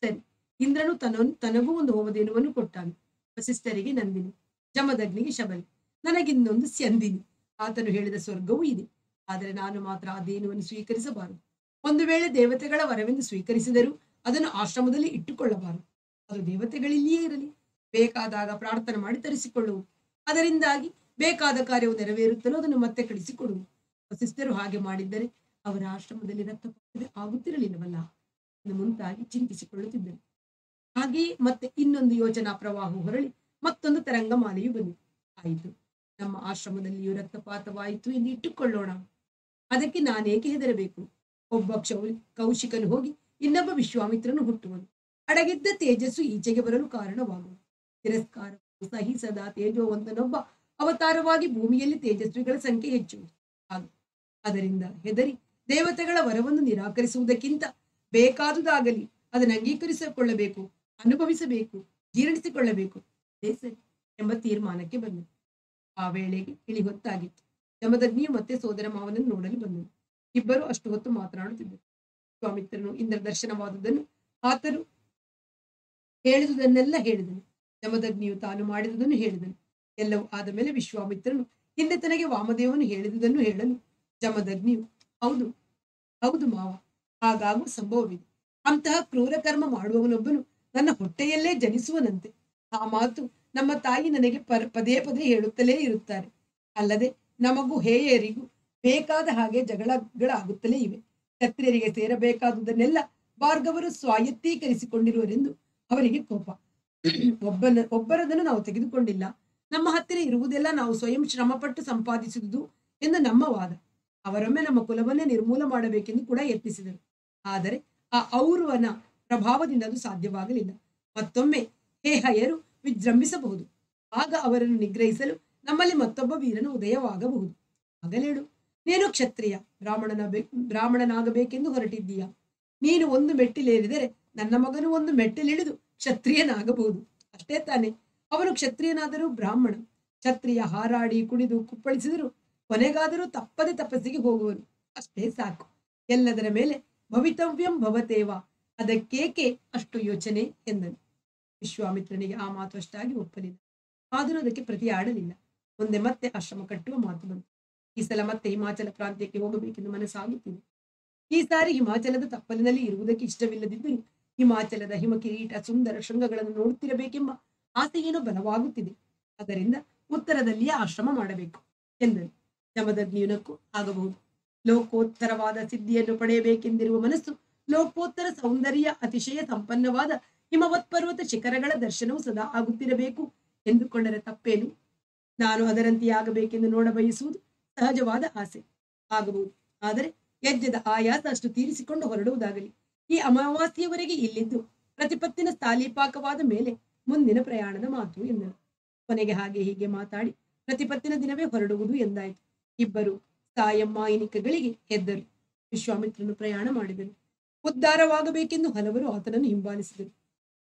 ಸರಿ. ಇಂದ್ರನು ತನ್ನ ತನಗೂ ಒಂದು ಹೋಮಧೇನುವನ್ನು ಕೊಟ್ಟಾನು. ವಸಿಷ್ಠರಿಗೆ ನಂದಿನಿ. ಜಮದಗ್ನಿಗೆ ಶಬರಿ. ನನಗಿನ್ನೊಂದು ಸ್ಯಂದಿನಿ. ಆತನು ಹೇಳಿದ ಸ್ವರ್ಗವೂ ಇದೆ. ಆದರೆ ನಾನು ಮಾತ್ರ ಆ ದೇನುವನ್ನು ಸ್ವೀಕರಿಸಬಾರದು. ಒಂದು ವೇಳೆ ದೇವತೆಗಳ ವರವೆಂದು ಸ್ವೀಕರಿಸಿದರೂ ಅದನ್ನು ಆಶ್ರಮದಲ್ಲಿ ಇಟ್ಟುಕೊಳ್ಳಬಾರದು. ಅದು ದೇವತೆಗಳಿಲ್ಲಿಯೇ ಇರಲಿ. ಬೇಕಾದಾಗ ಪ್ರಾರ್ಥನೆ ಮಾಡಿ ತರಿಸಿಕೊಳ್ಳುವು ಅದರಿಂದಾಗಿ ಬೇಕಾದ ಕಾರ್ಯವು ನೆರವೇರುತ್ತಲೋ ಅದನ್ನು ಮತ್ತೆ ಕಳಿಸಿಕೊಡುವು ವಸಿಷ್ಠರು ಹಾಗೆ ಮಾಡಿದ್ದರೆ ಅವರ ಆಶ್ರಮದಲ್ಲಿ ರಕ್ತ ಆಗುತ್ತಿರಲಿಲ್ಲವಲ್ಲ. ಮುಂತಾಗಿ ಚಿಂತಿಸಿಕೊಳ್ಳುತ್ತಿದ್ದನು ಹಾಗೆಯೇ ಮತ್ತೆ ಇನ್ನೊಂದು ಯೋಜನಾ ಪ್ರವಾಹ ಹೊರಳಿ ಮತ್ತೊಂದು ತರಂಗಮಾಲೆಯು ಬಂದಿತು. ಆಯಿತು. ನಮ್ಮ ಆಶ್ರಮದಲ್ಲಿಯೂ ರಕ್ತಪಾತವಾಯಿತು ಎಂದು ಇಟ್ಟುಕೊಳ್ಳೋಣ. ಅದಕ್ಕೆ ನಾನೇಕೆ ಹೆದರಬೇಕು? ಒಬ್ಬ ಕೌಶಿಕನು ಹೋಗಿ ಇನ್ನೊಬ್ಬ ವಿಶ್ವಾಮಿತ್ರನು ಹುಟ್ಟುವನು. ಅಡಗಿದ್ದ ತೇಜಸ್ಸು ಈಚೆಗೆ ಬರಲು ಕಾರಣವಾಗುವುದು. ತಿರಸ್ಕಾರ ಸಹಿಸದ ತೇಜೋವಂತನೊಬ್ಬ ಅವತಾರವಾಗಿ ಭೂಮಿಯಲ್ಲಿ ತೇಜಸ್ವಿಗಳ ಸಂಖ್ಯೆ ಹೆಚ್ಚುವುದು. ಅದರಿಂದ ಹೆದರಿ ದೇವತೆಗಳ ವರವನ್ನು ನಿರಾಕರಿಸುವುದಕ್ಕಿಂತ ಬೇಕಾದುದಾಗಲಿ ಅದನ್ನು ಅಂಗೀಕರಿಸಿಕೊಳ್ಳಬೇಕು, ಅನುಭವಿಸಬೇಕು, ಜೀರ್ಣಿಸಿಕೊಳ್ಳಬೇಕು. ಸರಿ, ಎಂಬ ತೀರ್ಮಾನಕ್ಕೆ ಬಂದನು ಆ ವೇಳೆಗೆ ಇಳಿ ಹೊತ್ತಾಗಿತ್ತು. ಯಮದಗ್ನಿಯು ಮತ್ತೆ ಸೋದರ ಮಾವನನ್ನು ನೋಡಲು ಬಂದನು ಇಬ್ಬರು ಅಷ್ಟು ಹೊತ್ತು ಮಾತನಾಡುತ್ತಿದ್ದರು. ಸ್ವಾಮಿತ್ರನು ಇಂದ್ರ ದರ್ಶನವಾದುದನ್ನು ಆತನು ಹೇಳಿದುದನ್ನೆಲ್ಲ ಹೇಳಿದನು. ಯಮದಗ್ನಿಯು ತಾನು ಮಾಡಿದುದನ್ನು ಹೇಳಿದನು. ಎಲ್ಲವೂ ಆದ ಮೇಲೆ ವಿಶ್ವಾಮಿತ್ರನು ಹಿಂದೆ ತನಗೆ ವಾಮದೇವನು ಹೇಳಿದುದನ್ನು ಹೇಳಲು ಜಮದಗ್ನಿಯು ಹೌದು ಹೌದು ಮಾವ ಹಾಗಾಗುವ ಸಂಭವವಿದೆ. ಅಂತಹ ಕ್ರೂರ ಕರ್ಮ ಮಾಡುವವನೊಬ್ಬನು ನನ್ನ ಹೊಟ್ಟೆಯಲ್ಲೇ ಜನಿಸುವನಂತೆ. ಆ ಮಾತು ನಮ್ಮ ತಾಯಿ ನನಗೆ ಪರ್, ಪದೇ ಪದೇ ಹೇಳುತ್ತಲೇ ಇರುತ್ತಾರೆ. ಅಲ್ಲದೆ ನಮಗೂ ಹೇಯರಿಗೂ ಬೇಕಾದ ಹಾಗೆ ಜಗಳಗಳಾಗುತ್ತಲೇ ಇವೆ. ಕ್ಷತ್ರಿಯರಿಗೆ ಸೇರಬೇಕಾದುದನ್ನೆಲ್ಲ ಭಾರ್ಗವರು ಸ್ವಾಯತ್ತೀಕರಿಸಿಕೊಂಡಿರುವರೆಂದು ಅವರಿಗೆ ಕೋಪ. ಒಬ್ಬನ, ಒಬ್ಬರದನ್ನು ನಾವು ತೆಗೆದುಕೊಂಡಿಲ್ಲ. ನಮ್ಮ ಹತ್ತಿರ ಇರುವುದೆಲ್ಲ ನಾವು ಸ್ವಯಂ ಶ್ರಮಪಟ್ಟು ಸಂಪಾದಿಸುವುದು ಎಂದು ನಮ್ಮ ವಾದ. ಅವರೊಮ್ಮೆ ನಮ್ಮ ಕುಲವನ್ನೇ ನಿರ್ಮೂಲ ಮಾಡಬೇಕೆಂದು ಕೂಡ ಯತ್ನಿಸಿದರು. ಆದರೆ ಆ ಔರ್ವನ ಪ್ರಭಾವದಿಂದ ಅದು ಸಾಧ್ಯವಾಗಲಿಲ್ಲ. ಮತ್ತೊಮ್ಮೆ ಹೇಹಯರು ವಿಜೃಂಭಿಸಬಹುದು. ಆಗ ಅವರನ್ನು ನಿಗ್ರಹಿಸಲು ನಮ್ಮಲ್ಲಿ ಮತ್ತೊಬ್ಬ ವೀರನು ಉದಯವಾಗಬಹುದು. ಆಗಲೇಳು ನೀನು ಕ್ಷತ್ರಿಯ, ಬ್ರಾಹ್ಮಣನ ಬ್ರಾಹ್ಮಣನಾಗಬೇಕೆಂದು ಹೊರಟಿದ್ದೀಯ. ನೀನು ಒಂದು ಮೆಟ್ಟಿಲೇರಿದರೆ ನನ್ನ ಮಗನು ಒಂದು ಮೆಟ್ಟಿಲಿಳಿದು ಕ್ಷತ್ರಿಯನಾಗಬಹುದು. ಅಷ್ಟೇ ತಾನೆ, ಅವನು ಕ್ಷತ್ರಿಯನಾದರೂ ಬ್ರಾಹ್ಮಣ. ಕ್ಷತ್ರಿಯ ಹಾರಾಡಿ ಕುಡಿದು ಕುಪ್ಪಳಿಸಿದರೂ ಕೊನೆಗಾದರೂ ತಪ್ಪದೆ ತಪಸ್ಸಿಗೆ ಹೋಗುವನು. ಅಷ್ಟೇ ಸಾಕು. ಎಲ್ಲದರ ಮೇಲೆ ಭವಿತವ್ಯಂ ಭವತೇವ. ಅದಕ್ಕೇಕೆ ಅಷ್ಟು ಯೋಚನೆ ಎಂದನು. ವಿಶ್ವಾಮಿತ್ರನಿಗೆ ಆ ಮಾತು ಅಷ್ಟಾಗಿ ಒಪ್ಪಲಿಲ್ಲ. ಆದರೂ ಅದಕ್ಕೆ ಪ್ರತಿ ಆಡಲಿಲ್ಲ ಮುಂದೆ ಮತ್ತೆ ಆಶ್ರಮ ಕಟ್ಟುವ ಮಾತು ಬಂತು. ಈ ಸಲ ಮತ್ತೆ ಹಿಮಾಚಲ ಪ್ರಾಂತ್ಯಕ್ಕೆ ಹೋಗಬೇಕೆಂದು ಮನಸ್ಸಾಗುತ್ತಿದೆ. ಈ ಸಾರಿ ಹಿಮಾಚಲದ ತಪ್ಪಲಿನಲ್ಲಿ ಇರುವುದಕ್ಕೆ ಇಷ್ಟವಿಲ್ಲದಿದ್ದರೂ ಹಿಮಾಚಲದ ಹಿಮಕಿರೀಟ ಸುಂದರ ಶೃಂಗಗಳನ್ನು ನೋಡುತ್ತಿರಬೇಕೆಂಬ ಆಸೆ ಏನೋ ಬಲವಾಗುತ್ತಿದೆ. ಅದರಿಂದ ಉತ್ತರದಲ್ಲಿಯೇ ಆಶ್ರಮ ಮಾಡಬೇಕು ಎಂದನು. ಜಮದಗ್ನಿಯುನಕ್ಕೂ ಆಗಬಹುದು. ಲೋಕೋತ್ತರವಾದ ಸಿದ್ಧಿಯನ್ನು ಪಡೆಯಬೇಕೆಂದಿರುವ ಮನಸ್ಸು ಲೋಕೋತ್ತರ ಸೌಂದರ್ಯ ಅತಿಶಯ ಸಂಪನ್ನವಾದ ಹಿಮವತ್ ಪರ್ವತ ಶಿಖರಗಳ ದರ್ಶನವು ಸದಾ ಆಗುತ್ತಿರಬೇಕು ಎಂದುಕೊಂಡರೆ ತಪ್ಪೇನು? ನಾನು ಅದರಂತೆಯಾಗಬೇಕೆಂದು ನೋಡಬಯಸುವುದು ನೋಡ ಬಯಸುವುದು ಸಹಜವಾದ ಆಸೆ ಆಗಬಹುದು. ಆದರೆ ಯಜ್ಞದ ಆಯಾಸ ಅಷ್ಟು ತೀರಿಸಿಕೊಂಡು ಹೊರಡುವುದಾಗಲಿ. ಈ ಅಮಾವಾಸ್ಯೆಯವರೆಗೆ ಇಲ್ಲಿದ್ದು ಪ್ರತಿಪತ್ತಿನ ಸ್ಥಾಲೀಪಾಕವಾದ ಮೇಲೆ ಮುಂದಿನ ಪ್ರಯಾಣದ ಮಾತು ಎಂದನು. ಕೊನೆಗೆ ಹಾಗೆ ಹೀಗೆ ಮಾತಾಡಿ ಪ್ರತಿಪತ್ತಿನ ದಿನವೇ ಹೊರಡುವುದು ಎಂದಾಯಿತು. ಇಬ್ಬರು ಸಾಯಮ್ಮಾಯಿನಿಕಗಳಿಗೆ ಹೆದ್ದರು. ವಿಶ್ವಾಮಿತ್ರನು ಪ್ರಯಾಣ ಮಾಡಿದನು. ಉದ್ಧಾರವಾಗಬೇಕೆಂದು ಹಲವರು ಆತನನ್ನು ಹಿಂಬಾಲಿಸಿದರು.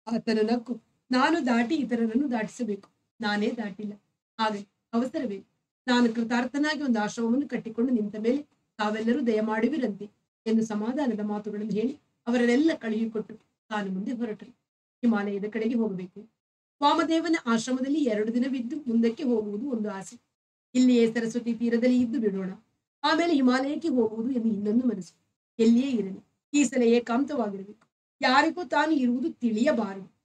ಆತನ ನಕ್ಕು, ನಾನು ದಾಟಿ ಇತರರನ್ನು ದಾಟಿಸಬೇಕು. ನಾನೇ ದಾಟಿಲ್ಲ. ಹಾಗೆ ಅವಸರವೇ. ನಾನು ಕೃತಾರ್ಥನಾಗಿ ಒಂದು ಆಶ್ರಮವನ್ನು ಕಟ್ಟಿಕೊಂಡು ನಿಂತ ಮೇಲೆ ತಾವೆಲ್ಲರೂ ದಯಮಾಡುವಿರಂತೆ ಎಂದು ಸಮಾಧಾನದ ಮಾತುಗಳನ್ನು ಹೇಳಿ ಅವರನ್ನೆಲ್ಲ ಕಳುಹಿಕೊಟ್ಟು ತಾನು ಮುಂದೆ ಹೊರಟರು ಹಿಮಾಲಯದ ಕಡೆಗೆ ಹೋಗಬೇಕು. ವಾಮದೇವನ ಆಶ್ರಮದಲ್ಲಿ ಎರಡು ದಿನವಿದ್ದು ಮುಂದಕ್ಕೆ ಹೋಗುವುದು ಒಂದು ಆಸೆ. ಇಲ್ಲಿಯೇ ಸರಸ್ವತಿ ತೀರದಲ್ಲಿ ಇದ್ದು ಬಿಡೋಣ. ಆಮೇಲೆ ಹಿಮಾಲಯಕ್ಕೆ ಹೋಗುವುದು ಎಂದು ಇನ್ನೊಂದು ಮನಸ್ಸು. ಎಲ್ಲಿಯೇ ಇರಲಿ, ಈ ಸಲ ಏಕಾಂತವಾಗಿರಬೇಕು. ಯಾರಿಗೂ ತಾನು ಇರುವುದು ತಿಳಿಯಬಾರದು.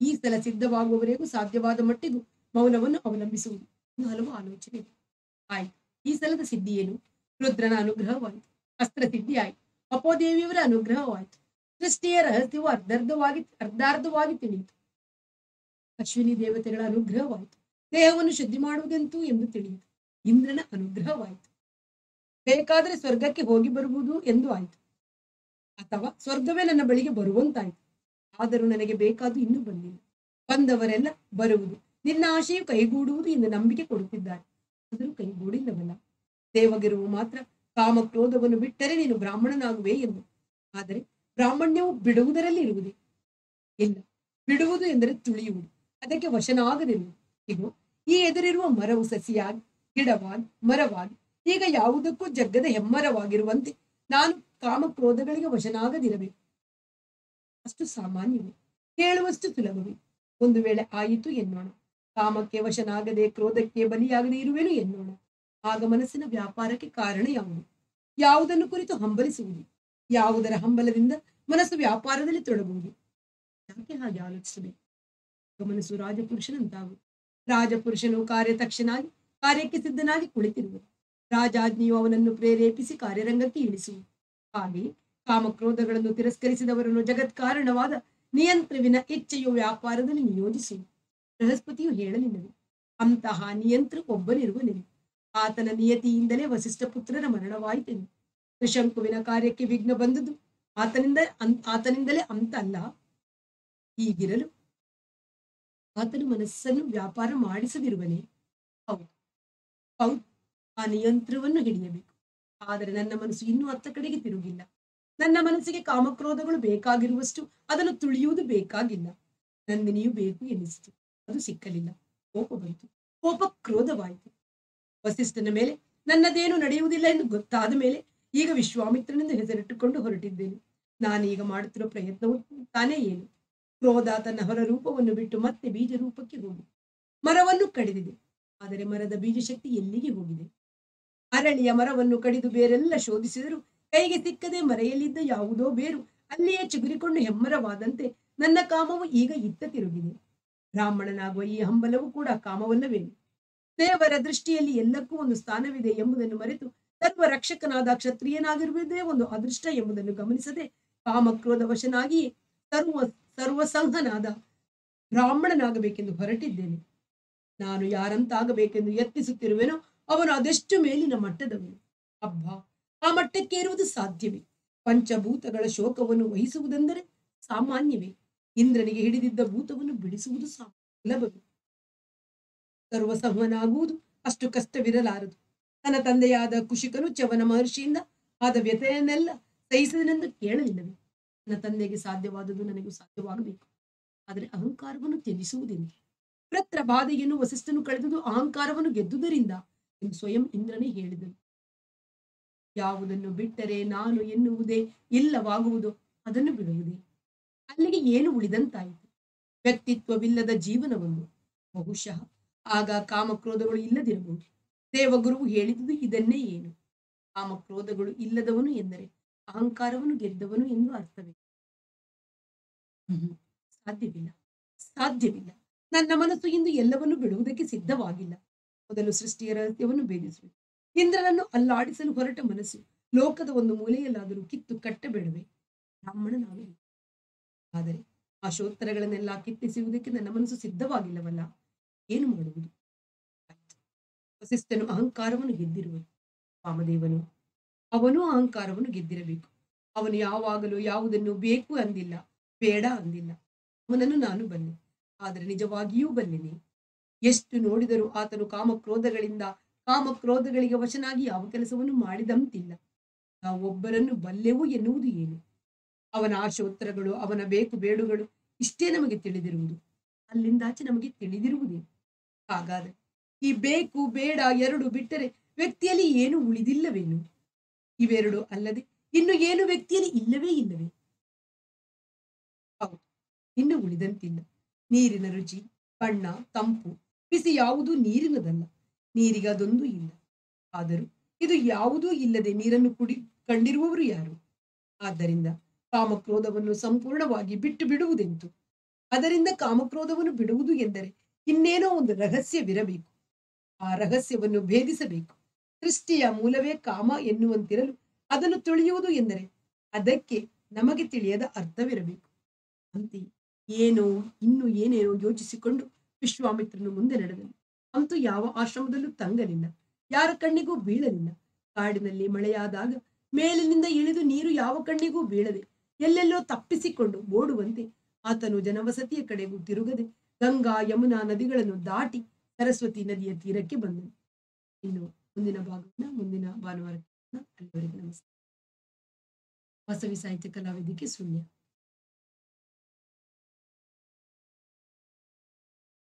ಈ ಸಲ ಸಿದ್ಧವಾಗುವವರೆಗೂ ಸಾಧ್ಯವಾದ ಮಟ್ಟಿಗೂ ಮೌನವನ್ನು ಅವಲಂಬಿಸುವುದು. ಇನ್ನು ಹಲವು ಆಲೋಚನೆ. ಆಯ್ತು. ಈ ಸಲದ ಸಿದ್ಧಿ ಏನು? ರುದ್ರನ ಅನುಗ್ರಹವಾಯಿತು. ಅಸ್ತ್ರ ಸಿದ್ಧಿ ಆಯಿತು. ಅಪೋದೇವಿಯವರ ಅನುಗ್ರಹವಾಯಿತು. ಸೃಷ್ಟಿಯ ರಹಸ್ಯವು ಅರ್ಧಾರ್ಧವಾಗಿ ಅರ್ಧಾರ್ಧವಾಗಿ ತಿಳಿಯಿತು. ಅಶ್ವಿನಿ ದೇವತೆಗಳ ಅನುಗ್ರಹವಾಯಿತು. ದೇಹವನ್ನು ಶುದ್ಧಿ ಮಾಡುವುದಂತೂ ಎಂದು ತಿಳಿಯಿತು. ಇಂದ್ರನ ಅನುಗ್ರಹವಾಯಿತು. ಬೇಕಾದ್ರೆ ಸ್ವರ್ಗಕ್ಕೆ ಹೋಗಿ ಬರುವುದು ಎಂದು ಆಯ್ತು. ಅಥವಾ ಸ್ವರ್ಗವೇ ನನ್ನ ಬಳಿಗೆ ಬರುವಂತಾಯ್ತು. ಆದರೂ ನನಗೆ ಬೇಕಾದ್ದು ಇನ್ನೂ ಬಂದಿಲ್ಲ. ಬಂದವರೆಲ್ಲ ಬರುವುದು. ನಿನ್ನ ಆಶೆಯು ಕೈಗೂಡುವುದು ಎಂದು ನಂಬಿಕೆ ಕೊಡುತ್ತಿದ್ದಾರೆ. ಆದರೂ ಕೈಗೂಡಿಲ್ಲವಲ್ಲ. ದೇವಗಿರುವು ಮಾತ್ರ ಕಾಮ ಕ್ರೋಧವನ್ನು ಬಿಟ್ಟರೆ ನೀನು ಬ್ರಾಹ್ಮಣನಾಗುವೆ ಎಂದು. ಆದರೆ ಬ್ರಾಹ್ಮಣ್ಯವು ಬಿಡುವುದರಲ್ಲಿ ಇರುವುದೇ? ಇಲ್ಲ. ಬಿಡುವುದು ಎಂದರೆ ತುಳಿಯುವುದು. ಅದಕ್ಕೆ ವಶನಾಗದಿರುವುದು ಇದು ಈ ಎದುರಿರುವ ಮರವು ಸಸಿಯಾಗಿ, ಗಿಡವಾಗಿ, ಮರವಾಗಿ ಈಗ ಯಾವುದಕ್ಕೂ ಜಗ್ಗದ ಹೆಮ್ಮರವಾಗಿರುವಂತೆ ನಾನು ಕಾಮ ಕ್ರೋಧಗಳಿಗೆ ವಶನಾಗದಿರಬೇಕು. ಅಷ್ಟು ಸಾಮಾನ್ಯವೇ. ಕೇಳುವಷ್ಟು ಸುಲಭವೇ. ಒಂದು ವೇಳೆ ಆಯಿತು ಎನ್ನೋಣ. ಕಾಮಕ್ಕೆ ವಶನಾಗದೆ ಕ್ರೋಧಕ್ಕೆ ಬಲಿಯಾಗದೆ ಇರುವೆನು ಎನ್ನೋಣ. ಆಗ ಮನಸ್ಸಿನ ವ್ಯಾಪಾರಕ್ಕೆ ಕಾರಣ ಯಾವುದು? ಯಾವುದನ್ನು ಕುರಿತು ಹಂಬಲಿಸುವುದು? ಯಾವುದರ ಹಂಬಲದಿಂದ ಮನಸ್ಸು ವ್ಯಾಪಾರದಲ್ಲಿ ತೊಡಗುವುದು? ಯಾಕೆ ಹಾಗೆ ಆಲೋಚಿಸಬೇಕು? ಮನಸ್ಸು ರಾಜಪುರುಷನಂತಾಗುವುದು. ರಾಜಪುರುಷನು ಕಾರ್ಯತಕ್ಷನಾಗಿ, ಕಾರ್ಯಕ್ಕೆ ಸಿದ್ಧನಾಗಿ ಕುಳಿತಿರುವುದು ರಾಜಾಜ್ಞೆಯು ಅವನನ್ನು ಪ್ರೇರೇಪಿಸಿ ಕಾರ್ಯರಂಗಕ್ಕೆ ಇಳಿಸು. ಹಾಗೆ ಕಾಮಕ್ರೋಧಗಳನ್ನು ತಿರಸ್ಕರಿಸಿದವರನ್ನು ಜಗತ್ಕಾರಣವಾದ ನಿಯಂತ್ರವಿನ ಇಚ್ಛೆಯು ವ್ಯಾಪಾರದಲ್ಲಿ ನಿಯೋಜಿಸು. ಬೃಹಸ್ಪತಿಯು ಹೇಳಲಿಲ್ಲವೆ? ಅಂತಹ ನಿಯಂತ್ರ ಒಬ್ಬನಿರುವನೆಂದು ಆತನ ನಿಯತಿಯಿಂದಲೇ ವಸಿಷ್ಠ ಪುತ್ರನ ಮರಣವಾಯಿತೆನು. ತ್ರಿಶಂಕುವಿನ ಕಾರ್ಯಕ್ಕೆ ವಿಘ್ನ ಬಂದದ್ದು ಆತನಿಂದ ಆತನಿಂದಲೇ ಅಂತ ಅಲ್ಲ ಹೀಗಿರಲು ಆತನು ಮನಸ್ಸನ್ನು ವ್ಯಾಪಾರ ಮಾಡಿಸದಿರುವನೇ? ಹೌದು. ಆ ನಿಯಂತ್ರವನ್ನು ಹಿಡಿಯಬೇಕು. ಆದರೆ ನನ್ನ ಮನಸ್ಸು ಇನ್ನೂ ಅತ್ತ ಕಡೆಗೆ ತಿರುಗಿಲ್ಲ. ನನ್ನ ಮನಸ್ಸಿಗೆ ಕಾಮಕ್ರೋಧಗಳು ಬೇಕಾಗಿರುವಷ್ಟು ಅದನ್ನು ತುಳಿಯುವುದು ಬೇಕಾಗಿಲ್ಲ. ನಂದಿನಿಯು ಬೇಕು ಎನಿಸಿತು. ಅದು ಸಿಕ್ಕಲಿಲ್ಲ. ಕೋಪ ಬಂತು. ಕೋಪ ಕ್ರೋಧವಾಯಿತು. ವಸಿಷ್ಠನ ಮೇಲೆ ನನ್ನದೇನು ನಡೆಯುವುದಿಲ್ಲ ಎಂದು ಗೊತ್ತಾದ ಮೇಲೆ ಈಗ ವಿಶ್ವಾಮಿತ್ರನೆಂದು ಹೆಸರಿಟ್ಟುಕೊಂಡು ಹೊರಟಿದ್ದೇನೆ. ನಾನೀಗ ಮಾಡುತ್ತಿರುವ ಪ್ರಯತ್ನವು ತಾನೇ ಏನು? ಕ್ರೋಧ ತನ್ನ ಹೊರ ರೂಪವನ್ನು ಬಿಟ್ಟು ಮತ್ತೆ ಬೀಜ ರೂಪಕ್ಕೆ ಹೋಗಿ. ಮರವನ್ನು ಕಡಿದಿದೆ. ಆದರೆ ಮರದ ಬೀಜ ಶಕ್ತಿ ಎಲ್ಲಿಗೆ ಹೋಗಿದೆ? ಅರಳಿಯ ಮರವನ್ನು ಕಡಿದು ಬೇರೆಲ್ಲ ಶೋಧಿಸಿದರು. ಕೈಗೆ ಸಿಕ್ಕದೆ ಮರೆಯಲಿದ್ದ ಯಾವುದೋ ಬೇರು ಅಲ್ಲಿಯೇ ಚಿಗುರಿಕೊಂಡು ಹೆಮ್ಮರವಾದಂತೆ ನನ್ನ ಕಾಮವು ಈಗ ಇತ್ತ ತಿರುಗಿದೆ. ಬ್ರಾಹ್ಮಣನಾಗುವ ಈ ಹಂಬಲವೂ ಕೂಡ ಕಾಮವಲ್ಲವೇನು? ದೇವರ ದೃಷ್ಟಿಯಲ್ಲಿ ಎಲ್ಲಕ್ಕೂ ಒಂದು ಸ್ಥಾನವಿದೆ ಎಂಬುದನ್ನು ಮರೆತು ಸರ್ವ ರಕ್ಷಕನಾದ ಕ್ಷತ್ರಿಯನಾಗಿರುವುದೇ ಒಂದು ಅದೃಷ್ಟ ಎಂಬುದನ್ನು ಗಮನಿಸದೆ ಕಾಮಕ್ರೋಧ ವಶನಾಗಿಯೇ ಸರ್ವ ಸರ್ವಸಂಹನಾದ ಬ್ರಾಹ್ಮಣನಾಗಬೇಕೆಂದು ಹೊರಟಿದ್ದೇನೆ. ನಾನು ಯಾರಂತಾಗಬೇಕೆಂದು ಯತ್ನಿಸುತ್ತಿರುವೆನೋ ಅವನು ಅದೆಷ್ಟು ಮೇಲಿನ ಮಟ್ಟದವನು? ಅಬ್ಬಾ, ಆ ಮಟ್ಟಕ್ಕೆ ಇರುವುದು ಸಾಧ್ಯವೇ? ಪಂಚಭೂತಗಳ ಶೋಕವನ್ನು ವಹಿಸುವುದೆಂದರೆ ಸಾಮಾನ್ಯವೇ? ಇಂದ್ರನಿಗೆ ಹಿಡಿದಿದ್ದ ಭೂತವನ್ನು ಬಿಡಿಸುವುದು ಸುಲಭವೇ? ಸರ್ವಸಂಹನಾಗುವುದು ಅಷ್ಟು ಕಷ್ಟವಿರಲಾರದು. ತನ್ನ ತಂದೆಯಾದ ಕುಶಿಕನು ಚವನ ಮಹರ್ಷಿಯಿಂದ ಆದ ವ್ಯತೆಯನ್ನೆಲ್ಲ ಸಹಿಸದನೆಂದು ಕೇಳಲಿಲ್ಲವೇ? ನನ್ನ ತಂದೆಗೆ ಸಾಧ್ಯವಾದದ್ದು ನನಗೂ ಸಾಧ್ಯವಾಗಬೇಕು. ಆದರೆ ಅಹಂಕಾರವನ್ನು ತ್ಯಜಿಸುವುದೆಂದು? ಪ್ರತ್ರ ಬಾಧೆಯನ್ನು ವಸಿಷ್ಠನು ಕಳೆದುದು ಅಹಂಕಾರವನ್ನು ಗೆದ್ದುದರಿಂದ ಸ್ವಯಂ ಇಂದ್ರನೇ ಹೇಳಿದನು. ಯಾವುದನ್ನು ಬಿಟ್ಟರೆ ನಾನು ಎನ್ನುವುದೇ ಇಲ್ಲವಾಗುವುದು, ಅದನ್ನು ಬಿಡುವುದೇ? ಅಲ್ಲಿಗೆ ಏನು ಉಳಿದಂತಾಯಿತು? ವ್ಯಕ್ತಿತ್ವವಿಲ್ಲದ ಜೀವನವನ್ನು ಬಹುಶಃ ಆಗ ಕಾಮಕ್ರೋಧಗಳು ಇಲ್ಲದಿರಬಹುದು. ದೇವಗುರುವು ಹೇಳಿದುದು ಇದನ್ನೇ ಏನು? ಕಾಮಕ್ರೋಧಗಳು ಇಲ್ಲದವನು ಎಂದರೆ ಅಹಂಕಾರವನ್ನು ಗೆದ್ದವನು ಎಂದು ಅರ್ಥವೇ. ಸಾಧ್ಯವಿಲ್ಲ. ಸಾಧ್ಯವಿಲ್ಲ. ನನ್ನ ಮನಸ್ಸು ಇಂದು ಎಲ್ಲವನ್ನು ಬಿಡುವುದಕ್ಕೆ ಸಿದ್ಧವಾಗಿಲ್ಲ. ಮೊದಲು ಸೃಷ್ಟಿಯ ರಹಸ್ಯವನ್ನು ಭೇದಿಸುವೆ. ಇಂದ್ರನನ್ನು ಅಲ್ಲಾಡಿಸಲು ಹೊರಟ ಮನಸ್ಸು ಲೋಕದ ಒಂದು ಮೂಲೆಯಲ್ಲಾದರೂ ಕಿತ್ತು ಕಟ್ಟಬೇಡವೆ? ಬ್ರಾಹ್ಮಣನಾಗಲಿ ಆದರೆ ಆ ಶೋತ್ತರಗಳನ್ನೆಲ್ಲ ಕಿತ್ತಿಸುವುದಕ್ಕೆ ನನ್ನ ಮನಸ್ಸು ಸಿದ್ಧವಾಗಿಲ್ಲವಲ್ಲ? ಏನು ಮಾಡುವುದು. ವಸಿಷ್ಠನು ಅಹಂಕಾರವನ್ನು ಗೆದ್ದಿರುವನು. ವಾಮದೇವನು, ಅವನು ಅಹಂಕಾರವನ್ನು ಗೆದ್ದಿರಬೇಕು. ಅವನು ಯಾವಾಗಲೂ ಯಾವುದನ್ನು ಬೇಕು ಅಂದಿಲ್ಲ, ಬೇಡ ಅಂದಿಲ್ಲ. ಅವನನ್ನು ನಾನು ಬಲ್ಲೆ, ಆದರೆ ನಿಜವಾಗಿಯೂ ಬಲ್ಲೆನೆ. ಎಷ್ಟು ನೋಡಿದರೂ ಆತನು ಕಾಮಕ್ರೋಧಗಳಿಂದ, ಕಾಮಕ್ರೋಧಗಳಿಗೆ ವಶನಾಗಿ ಯಾವ ಕೆಲಸವನ್ನು ಮಾಡಿದಂತಿಲ್ಲ. ನಾವು ಒಬ್ಬರನ್ನು ಬಲ್ಲೆವು ಎನ್ನುವುದು ಏನು? ಅವನ ಆಶೋತ್ತರಗಳು, ಅವನ ಬೇಕು ಬೇಡುಗಳು ಇಷ್ಟೇ ನಮಗೆ ತಿಳಿದಿರುವುದು. ಅಲ್ಲಿಂದಾಚೆ ನಮಗೆ ತಿಳಿದಿರುವುದೇ? ಹಾಗಾದರೆ ಈ ಬೇಕು, ಬೇಡ ಎರಡು ಬಿಟ್ಟರೆ ವ್ಯಕ್ತಿಯಲ್ಲಿ ಏನು ಉಳಿದಿಲ್ಲವೇನು? ಇವೆರಡು ಅಲ್ಲದೆ ಇನ್ನು ಏನು ವ್ಯಕ್ತಿಯಲ್ಲಿ ಇಲ್ಲವೇ ಇಲ್ಲವೇ? ಹೌದು, ಇನ್ನು ಉಳಿದಂತಿಲ್ಲ. ನೀರಿನ ರುಚಿ, ಬಣ್ಣ, ತಂಪು ಬಿಸಿ ಯಾವುದು ನೀರಿನದಲ್ಲ, ನೀರಿಗೆ ಅದೊಂದು ಇಲ್ಲ. ಆದರೂ ಇದು ಯಾವುದೂ ಇಲ್ಲದೆ ನೀರನ್ನು ಕುಡಿ, ಕಂಡಿರುವವರು ಯಾರು? ಆದ್ದರಿಂದ ಕಾಮಕ್ರೋಧವನ್ನು ಸಂಪೂರ್ಣವಾಗಿ ಬಿಟ್ಟು ಬಿಡುವುದೆಂತು? ಅದರಿಂದ ಕಾಮಕ್ರೋಧವನ್ನು ಬಿಡುವುದು ಎಂದರೆ ಇನ್ನೇನೋ ಒಂದು ರಹಸ್ಯವಿರಬೇಕು. ಆ ರಹಸ್ಯವನ್ನು ಭೇದಿಸಬೇಕು. ಸೃಷ್ಟಿಯ ಮೂಲವೇ ಕಾಮ ಎನ್ನುವಂತಿರಲು ಅದನ್ನು ತುಳಿಯುವುದು ಎಂದರೆ ಅದಕ್ಕೆ ನಮಗೆ ತಿಳಿಯದ ಅರ್ಥವಿರಬೇಕು. ಅಂತೆ ಏನೋ, ಇನ್ನು ಏನೇನೋ ಯೋಚಿಸಿಕೊಂಡು ವಿಶ್ವಾಮಿತ್ರನು ಮುಂದೆ ನಡೆದನು. ಅಂತೂ ಯಾವ ಆಶ್ರಮದಲ್ಲೂ ತಂಗಲಿಲ್ಲ. ಯಾರ ಕಣ್ಣಿಗೂ ಬೀಳಲಿಲ್ಲ. ಕಾಡಿನಲ್ಲಿ ಮಳೆಯಾದಾಗ ಮೇಲಿನಿಂದ ಇಳಿದು ನೀರು ಯಾವ ಕಣ್ಣಿಗೂ ಬೀಳದೆ ಎಲ್ಲೆಲ್ಲೋ ತಪ್ಪಿಸಿಕೊಂಡು ಓಡುವಂತೆ ಆತನು ಜನವಸತಿಯ ಕಡೆಗೂ ತಿರುಗದೆ ಗಂಗಾ ಯಮುನಾ ನದಿಗಳನ್ನು ದಾಟಿ ಸರಸ್ವತಿ ನದಿಯ ತೀರಕ್ಕೆ ಬಂದನು. ಇನ್ನು ಮುಂದಿನ ಭಾಗವನ್ನ, ಮುಂದಿನ ಭಾನುವಾರ ಅಲ್ಲಿವರೆಗೆ ನಮಸ್ಕಾರ. ವಾಸವಿ ಸಾಹಿತ್ಯ ಕಲಾವೇದಿಕೆ ಶೂನ್ಯ.